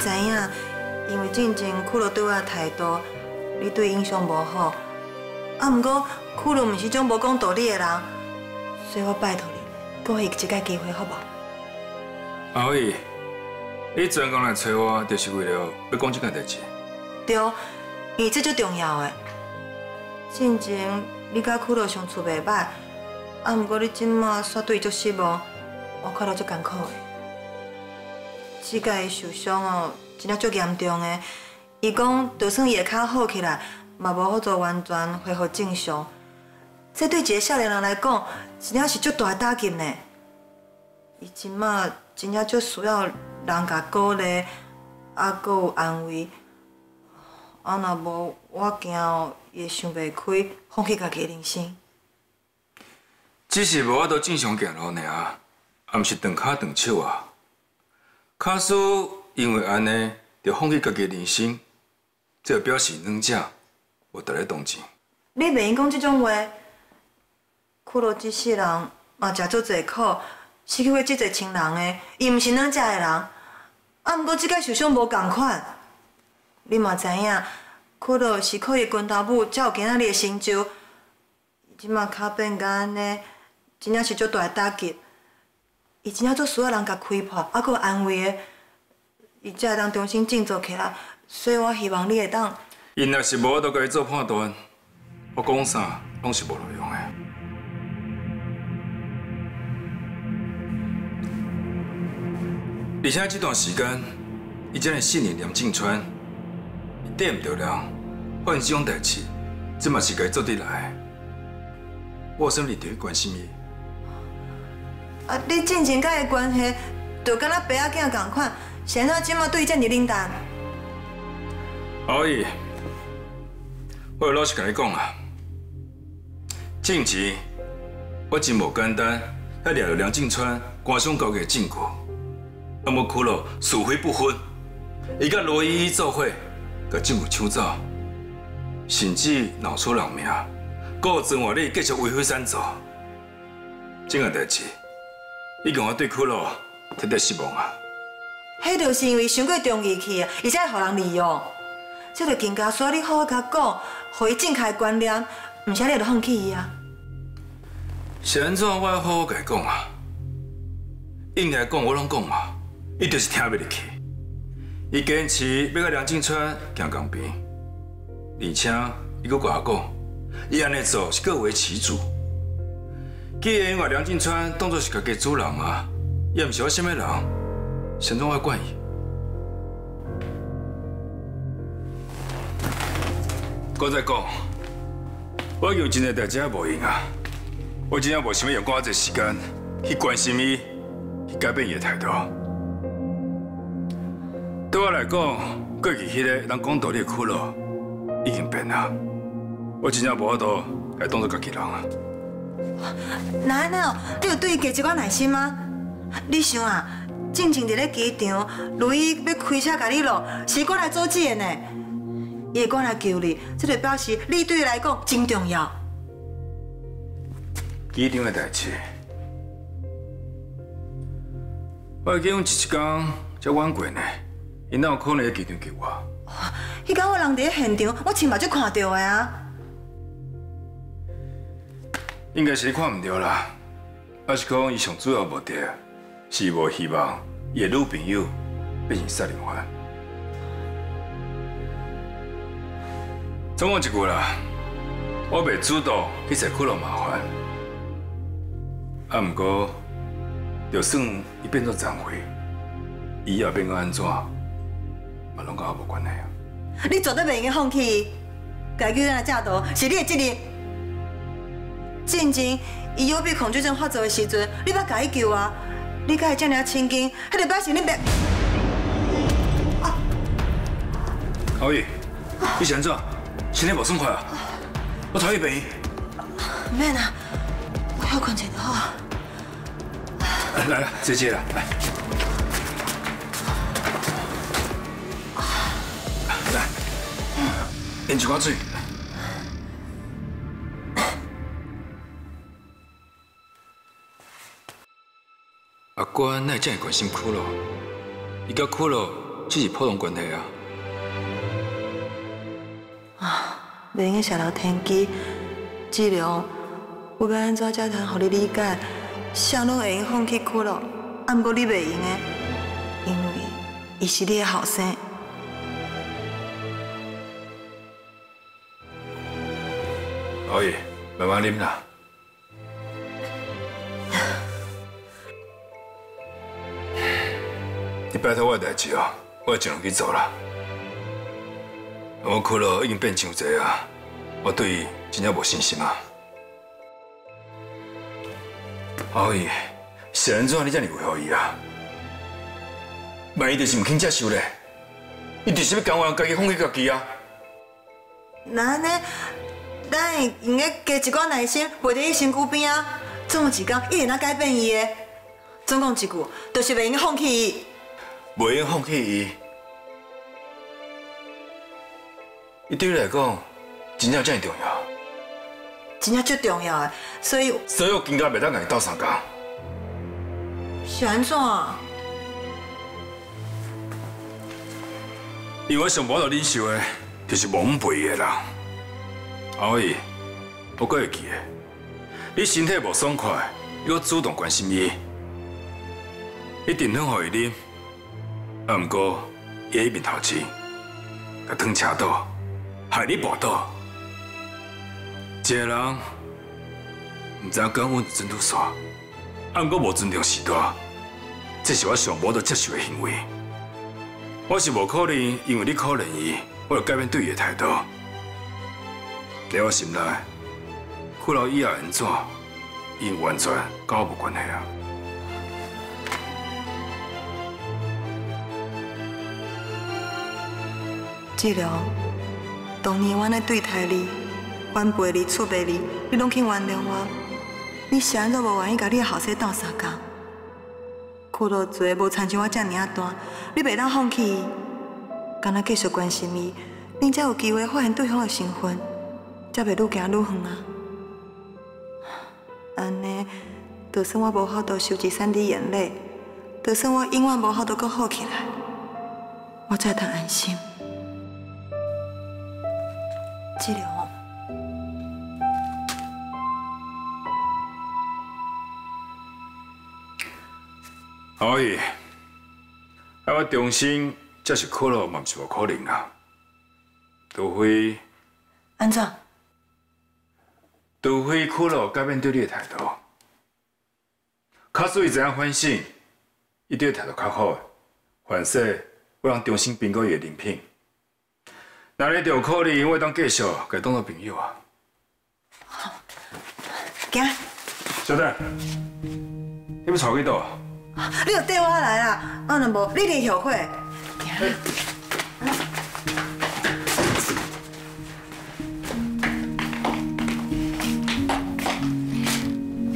知影，因为进前苦乐对我的态度，你对印象无好。啊，毋过苦乐毋是种无讲道理的人，所以我拜托你，给我一个机会，好无？阿伟，你专工来找我，就是为了要讲这件代志。对，因为这最重要的。进前你甲苦乐相处袂歹，啊，毋过你即马煞对伊足失望，我看到足艰苦的。膝盖受伤哦，真正足严重的。伊讲，就算伊的脚好起来，嘛无法做完全恢复正常。这对一个少年人来讲，真正是足大的打击呢。伊即马真正足需要人甲鼓励，啊，搁有安慰。啊，若无我惊哦，伊会想袂开，放弃家己的人生。只是无法度正常行路尔，啊，毋是断脚断手啊。卡叔因为安尼，就放弃家己人生，这表示两者有得来同情。你袂用讲这种话。苦乐这世人嘛，食足侪苦，失去过这侪亲人的，伊毋是咱遮的人。啊，毋过即摆受伤无共款。你嘛知影，苦乐是靠伊拳头母才有今仔日的成就。即嘛卡变甲安尼，真正是足大打击。伊真正做需要人甲开破，还佫安慰的，伊才会当重新振作起来。所以我希望你会当。伊若是无法度甲伊做判断，我讲啥拢是无路用的。而且这段时间，伊才会信任梁静川，伊缀唔着人，发生这种代志，这嘛是该做得来。我有甚物立场关心伊？啊，你进前甲伊关系，就敢若爸仔囝共款，现在即马对伊遮尔冷淡。阿姨，我有老实甲你讲啊，近期我真无简单，要掠着梁静川官商勾结证据，啊，无苦了是非不分，伊甲罗依依做伙，甲证据抢走，甚至闹出人命，有真话你继续为非作歹，这个代志，已经我对苦了特别失望啊！迄就是因为伤过重义气，而且互人利用。这就更加需要你好好甲讲，互伊正确观念，毋是你就放弃伊啊。是安怎？我要好好甲伊讲啊！应该讲我拢讲嘛，伊就是听不入去。伊坚持要甲梁静川行江边，而且伊阁甲我讲，伊安尼做是各为其主。既然把梁静川当作是家己主人啊，也毋是我什么人，谁总爱怪伊？我再讲，我有真个代志也无用啊！我真正无想要用我这时间去关心伊，去改变伊的态度。对我来讲，过去迄个人讲道理的苦劳已经变了，我真正无法度来当作家己人啊！那安尼哦，你有对伊加一寡耐心吗？你想啊，进前伫咧机场，如意要开车甲你落，是我来阻止的呢。伊会过来救你，这就表示你对伊来讲真重要。机场的代志，我已经一一天才晚过呢，伊哪有可能在机场救我？迄天我人伫咧现场，我亲目睭看到的啊。应该是你看唔到啦，还是讲伊上主要目的是无希望伊的女朋友变成杀人犯。总讲一句啦，我未主动去找苦劳麻烦，啊，不过就算伊变作残废，伊也变个安怎，嘛拢跟我无关系啊。你绝对袂用放弃，家己咱的正道是你的责任。进前伊幽闭恐惧症发作的时阵，你捌甲伊救啊？你敢会这尔亲近，迄个表示你别。阿姨，你是安怎？身体无爽快啊？我头一病。免啊，我休困一下就好。来来，姐姐啦，来，来，饮一罐水。阿官哪会这样关心苦劳？伊甲苦劳只是普通关系啊。啊，袂用下楼天机，志良，我要安怎才通互你理解？谁拢会用放弃苦劳，啊，不过你袂用的，因为伊是你的后生。可以，慢慢啉啦。你拜托我的代志哦，我尽量去做啦。我苦劳已经变伤济啊，我对伊真正无信心啊。阿姨，是安怎你这样为何伊啊？万一就是唔肯接受咧，伊就是要甘愿家己放弃家己啊？那安尼，咱会用个加一寡耐心，陪在伊身躯边啊。总有一天，伊会哪改变伊的。总讲一句，就是袂用放弃伊。袂用放弃伊，伊对你来讲，真正真重要。真正最重要的，所以所以我更加袂当甲伊斗相共。是安怎？因为我上无法忍受的，就是忘不陪伊的人。阿伟，我过会记的，你身体无爽快，你主动关心伊，一定很互伊啉。啊，毋过伊喺面头前，甲汤车倒，害你跋倒。一个人毋知影讲阮是真拄煞，啊，毋过无尊重时代，这是我上无得接受的行为。我是无可能因为你可怜伊，我就改变对伊的态度。在我心内，苦劳以后安怎，因完全跟我无关系啊。志良，当年我咧对待你，反背你、出卖你，你拢去原谅我。你啥都无愿意甲你的后生斗相共？苦劳做无参像我遮尔啊大，你袂当放弃伊，敢若继续关心伊，恁才有机会发现对方的身份。才袂愈行愈远啊！安尼，就算我无法度收集三滴眼泪，就算我永远无法度搁好起来，我才通安心。志良，可以，啊，我重新才是可能，嘛毋是无可能啊，除非安怎？除非苦了改变对你的态度，卡所以知影反省，伊对态度较好，反说我让重新评估伊的人品。那你就有可能我当继续甲当做朋友啊。好行。小弟，你要吵几多？你就缀我来啦，啊，若无你嚟后悔。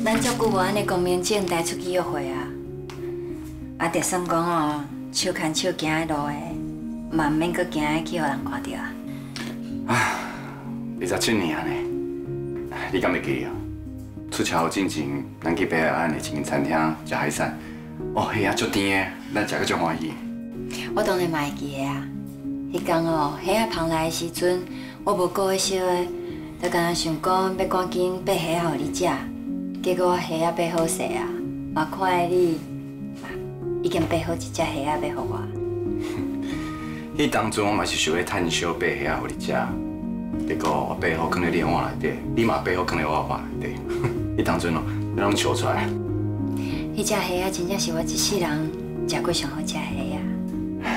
咱足久无安尼光明正大出去约会啊！啊，就算讲哦，手牵手行的路的，嘛免搁惊去互人看到啊！二十七年呢，你敢袂记啊？出车祸进前，咱去北海岸的一间餐厅食海产，哦，虾啊足甜的，咱食个足欢喜。我当然嘛会记的啊！迄天哦，虾仔捧来的时阵，我无顾迄些的，就干那想讲要赶紧备虾仔互你食。结果我虾仔备好势啊，嘛看下你已经备好一只虾仔要互我。迄当初我嘛是想要趁小备虾仔互你食，结果我备好放在你碗内底，你嘛备好放在我碗内底。[laughs] 迄当初哦，你拢笑出来。迄只虾啊真正是我一世人食过上好食的虾啊。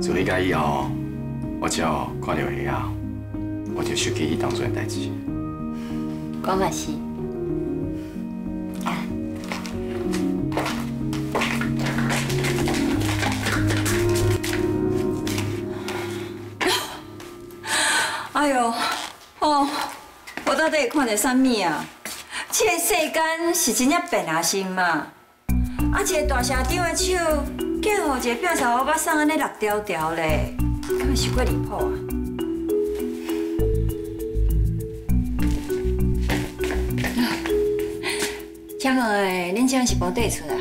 自迄个以后，我只要看到虾啊，我就想起伊当初的代志。我嘛是。哎呦，哦，我到底看到啥物啊？这个世间是真正变啊心嘛？啊，一个大社长的手，竟然一个变色欧巴桑安尼六条条嘞，敢是过离谱啊？请问诶，恁这是搬底出啊？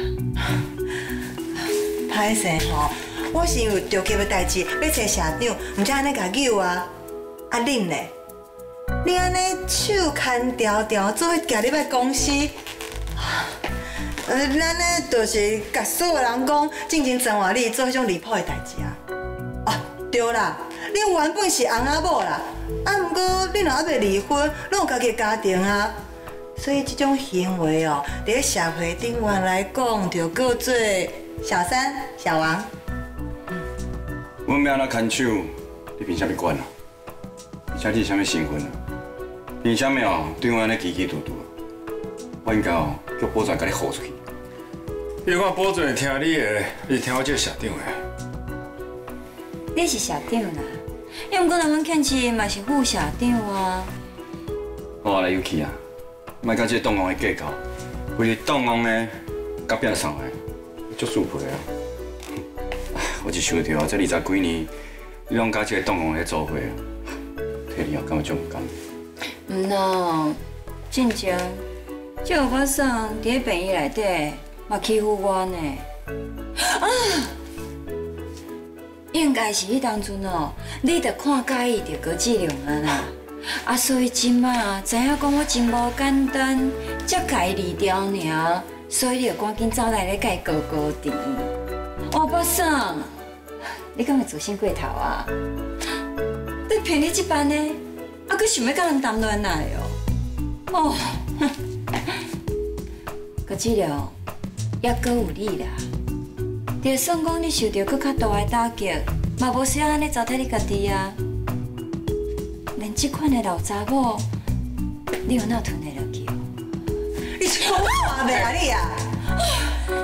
歹势吼，我是因为着急的代志要找社长，唔才安尼甲拗啊。啊，恁嘞？你安尼手牵条条做伙行入来公司，呃，咱呢就是甲所有人讲，进前曾话你做迄种离谱的代志啊。哦，对啦，你原本是翁仔某啦，啊，毋过你若还未离婚，拢有家己家庭啊，所以这种行为哦，伫社会顶面来讲，就叫做小三、小王。阮要安怎牵手，你凭啥物管啊？而且你是啥物身份啊？凭啥物哦？对我安尼奇奇嘟嘟，我应该哦叫保全甲你护出去。你看保全听你的，你是听我这个社长的。你是社长啦，要毋过咱阮倩倩嘛是副社长啊。我来有气啊！卖甲这个党工的计较，为党王呢，甲变上来，足舒服的啊！[laughs] 我就想到这二十几年，你拢甲这个党工在做伙啊，替你哦，感觉足唔甘。唔喏，真正，这个我送伫咧病院内底，嘛欺负我呢。啊！应该是迄当阵哦，你着看介意着高质量啊啦。啊，所以今嘛知影讲我真无简单，才改离掉尔，所以你就赶紧走来咧甲伊高高甜。我不爽，你敢会自信过头啊？你骗你这班呢？啊，佮想要甲人谈恋爱哦？[laughs] 哦，哼，郭志良，也搁有你啦。就算讲你受到搁较大的打击，嘛无需要安尼糟蹋你家己啊。连这款的老查某，你有哪吞得落去？你讲话袂啊你啊！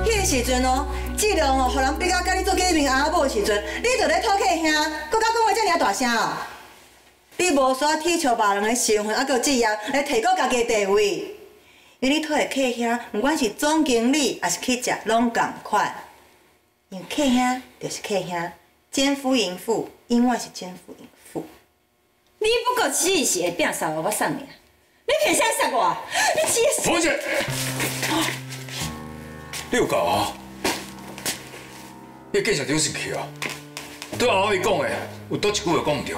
迄个时阵哦，志良哦，互人逼到甲你做假面阿母的时阵，你就咧讨客兄，搁甲讲话遮尔大声哦！你无煞铁笑别人的身份，还佫这样来提高家己的地位。因为你退的客兄，不管是总经理还是去食，拢共款。因客兄就是客兄，奸夫淫妇，永远是奸夫淫妇。你不过只是会变傻我送你，你凭啥杀我？你只是……凤姐，你有搞啊？你继续顶上去啊！对阿伟讲的，有多一句话讲唔对？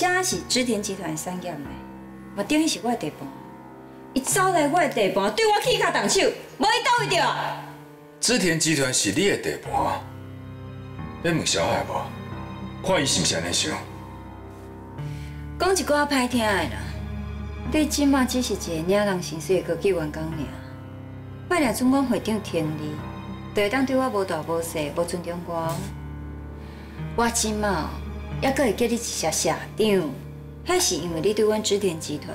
这是织田集团产业的，嘛等于是我的地盘。伊走来我的地盘，对我起脚动手，无伊倒位着。织田集团是你的地盘，你问小海无？看伊是毋是安尼想？讲一句歹听的啦，你即马只是一个领人薪水的高级员工尔。拜了总管会长听你，就会当对我无大无小，无尊重我。我即马还阁会叫你一声社长，迄是因为你对阮织田集团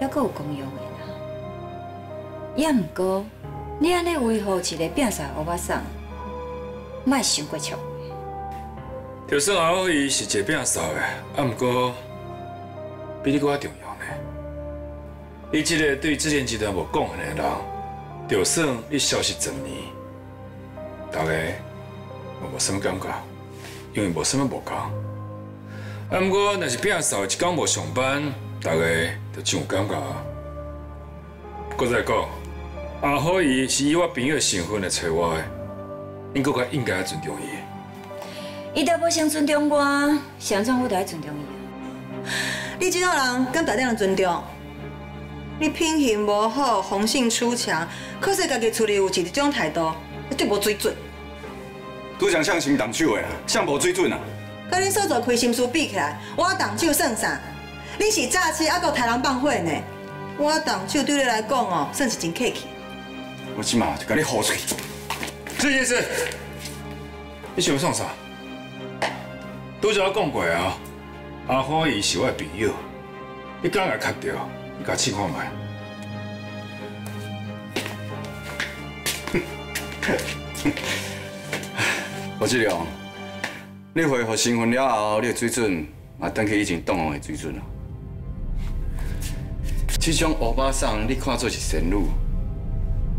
还阁有功用的啦。也毋过，你安尼维护一个变傻欧巴桑，莫想过笑。就算阿伟伊是一个变傻的，啊，毋过比你搁较重要呢。你这个对织田集团无贡献的人，就算你消失十年，大家也无什么感觉，因为无什么无共。啊，毋过若是变傻一天无上班，大家就真有感觉。搁再讲，阿好伊是以我朋友的身份来找我的，你搁较应该尊重伊。伊都无先尊重我，想怎我都爱尊重伊。你这种人敢大点尊重？你品行无好，红杏出墙，可是家己处理有一种态度，绝无水准。拄像向心动手的啦，像无水准啊！甲恁所做亏心事比起来，我动手算啥？你是诈欺，还阁杀人放火呢？我动手对你来讲哦，算是真客气。我即马就甲你呼出去。这件事，你想要创啥？拄则我讲过啊，阿花伊是我的朋友，你敢来卡掉，你甲请看卖。何志良，你恢复身份了后，你的水准嘛，等去以前动王的水准了。这种欧巴桑，你看作是神女，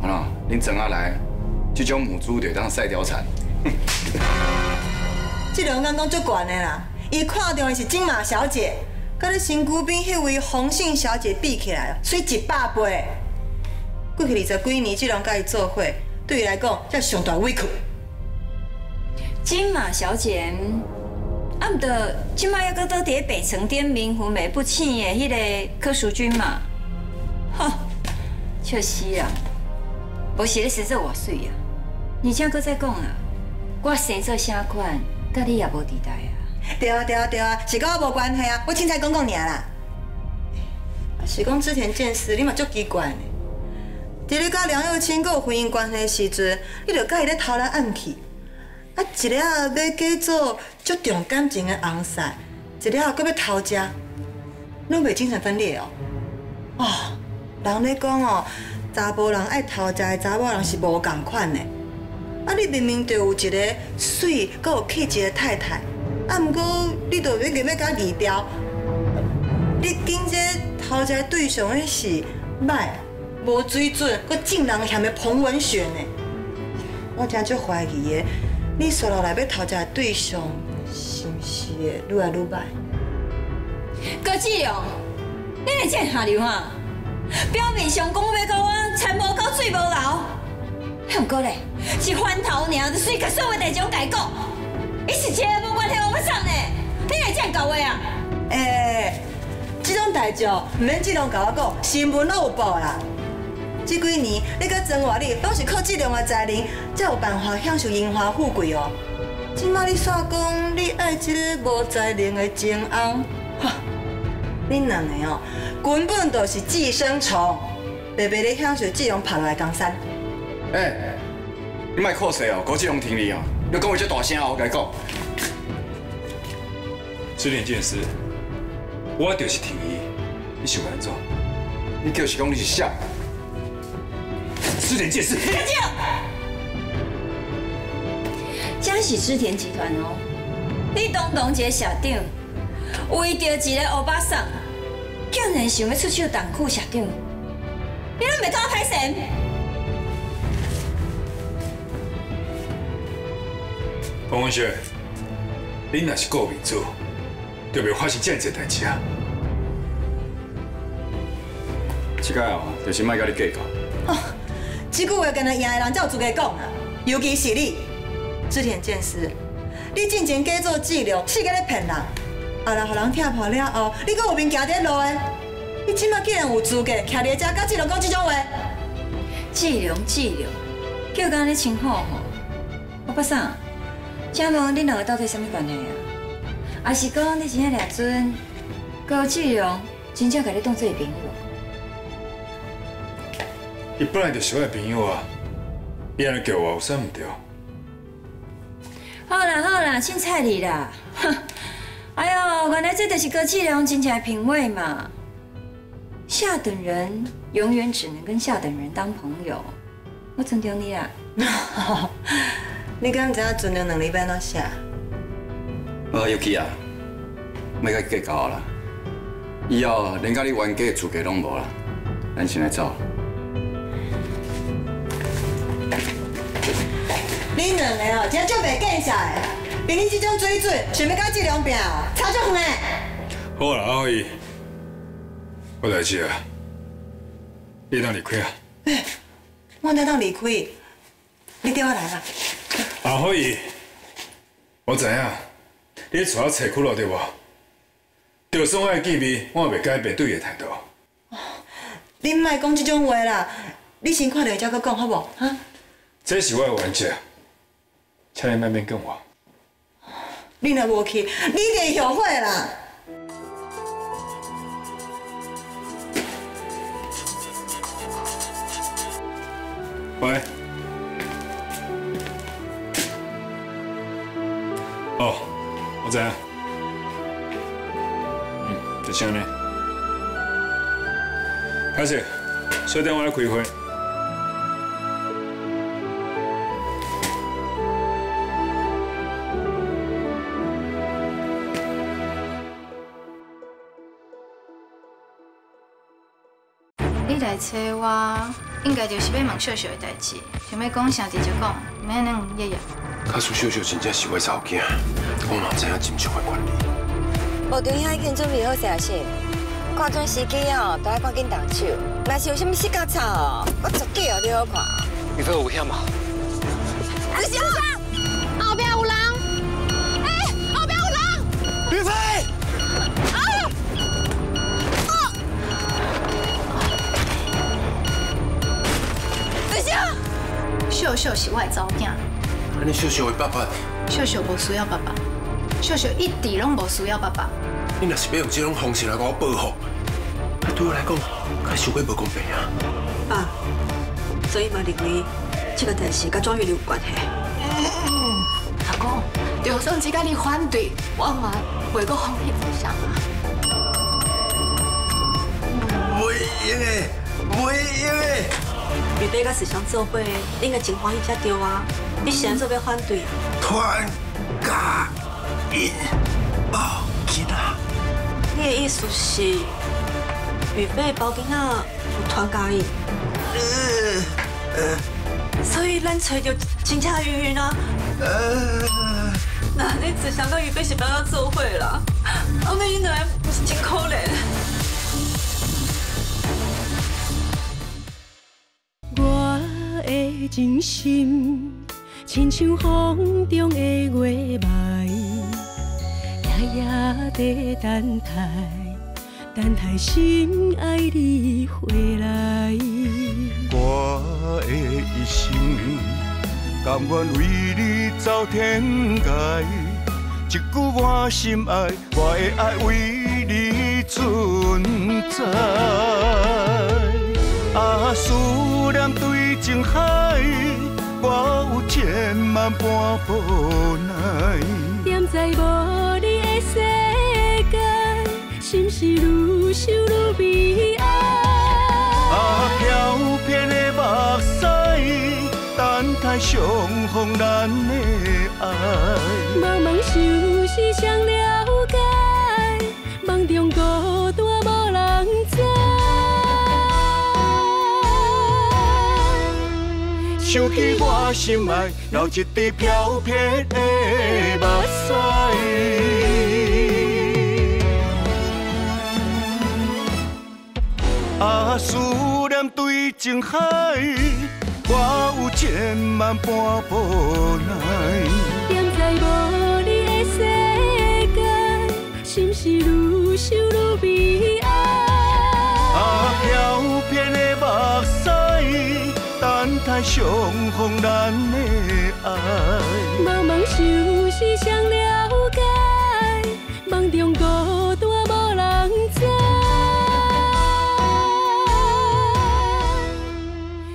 啊喏，恁庄下来，这种母猪得当赛貂蝉。[laughs] 这两眼光足悬的啦，伊看中的是金马小姐，甲你身躯边迄位洪姓小姐比起来，水一百倍。过去二十几年，这人甲伊做伙，对伊来讲才上大委屈。金马小姐，啊，毋得，即马还搁倒伫咧北城店名魂美不清的迄个柯淑君嘛？哈，笑死啊！无是咧生做偌水啊！你这搁再讲啦，我生做啥款，甲你也无地带啊！对啊对啊对啊，是甲我无关系啊，我凊彩讲讲尔啦。是讲之前见识，你嘛足奇怪呢。伫你甲梁又清有婚姻关系的时阵，你著甲伊咧偷来暗去。啊，一了要嫁做足重感情的红婿，一了搁要偷食，拢袂精神分裂哦。哦，人咧讲哦，查甫人爱偷食的查某人是无共款的。啊，你明明就有一个水，搁有气质的太太，啊，毋过你就要硬要甲离掉。你今这偷食的对象迄是歹、无水准、搁正人嫌的彭文璇呢？我真足怀疑的。你说落来要讨一个对象，是毋是会愈来愈歹？高志勇，你来这下流啊！表面上讲要甲我田无够水无流，毋过咧是翻头尔，就随甲所有地种改讲，伊是一个无关系我要送的。你会这样讲话啊？诶，这种代志哦，唔免志龙甲我讲，新闻都有报啦。这几年你甲曾华丽拢是靠志龙的才能，才有办法享受荣华富贵哦。今麦你煞讲你爱这个无才能的情翁，哈！恁两个哦，根本就是寄生虫，白白咧享受志龙拍来的江山。哎，你莫靠势哦，高志龙听你哦，你讲话这大声哦，我甲你讲。织田剑师，我就是听伊，你想安怎？你就是讲你是啥？织田剑师。这是织田集团哦，你当当一个社长，为着一个欧巴桑，竟然想要出手当副社长，你拢袂当歹势？黄文学，你若是顾民主，就袂发生这样子代志啊！这个哦，就是莫甲你计较。哦，这句话跟他赢的人才有资格讲啊，尤其是你，织田剑师，你进前假做治疗，是个咧骗人，后来互人听破了后，你搁有面行伫路的，你即马竟然有资格徛伫遮甲志龙讲这种话？志龙，志龙，叫刚咧称呼吼，我不桑，请问恁两个到底什么关系啊？还是讲你真正俩准，高志龙真正甲你当做朋友？伊本来就是我的朋友啊，伊安尼叫我有啥唔对？好啦好啦，凊彩你啦，哼！[laughs] 哎呦，原来这就是高志良真正的品味嘛。下等人永远只能跟下等人当朋友，我尊重你啊。[laughs] 你敢知影尊重两字要安怎写？好，Yuki 啊，莫甲计较啦，以后连甲你冤家的资格拢无啦，咱先来走。恁两个哦，真足袂见识的，凭你这种水准，想要甲这两拼哦，差足远。好啦，阿辉，我代志啊，你当离开啊。我哪当离开？你跟我来啦。阿辉，我知影，你咧找我找苦了对无？就算我的见面，我也袂改变对伊的态度。恁莫讲这种话啦，你先看到才搁讲好无？哈？这是我的原则，请你慢慢跟我。你若无去，你一定会后悔啦。喂。哦，我知影。嗯，就安尼。开始，小电话来开会。找我，应该就是要问秀秀的代志，想要讲啥直接讲，唔免恁爷爷。卡苏秀秀真正是我查某囝，我嘛知影金上的管理。部长已经准备好消息，看准时机哦，都要赶紧动手。若是有啥物事搞错哦，我绝对要你好看。你这有险吗？子祥，秀秀是我的查某囝，安尼秀秀的爸爸，秀秀无需要爸爸，秀秀一直拢无需要爸爸。你若是要用这种方式来给我报复，那对我来讲，可是会不公平啊！爸，所以嘛认为这个代志跟庄玉有关系。阿公，就算只甲你反对，我嘛袂阁放弃梦想啊！袂用的，袂用的。预备甲思想做伙，应该真欢喜才对啊！你先做要反对？团家因包囡仔，你的意思是预备包囡仔有团家印？所以咱找到真正的云云啊！那你只想到预备是不要做伙啦？后面你两个不是真可怜？真心，亲像风中的月霾，夜夜在等待，等待心爱你回来。我的一生，甘愿为你走天涯。一句我心爱，我的爱为你存在。啊，思念对情海，我有千万般无奈。踮在无你的世界，心是愈想愈悲哀。啊，飘偏的目屎，等待相逢咱的爱。茫茫相思谁了想起我心爱，流一滴飘撇的目屎。啊，思念对情海，我有千万般无奈。站在无你的世界，心是愈想愈悲哀。等待相逢咱的爱。茫茫相思谁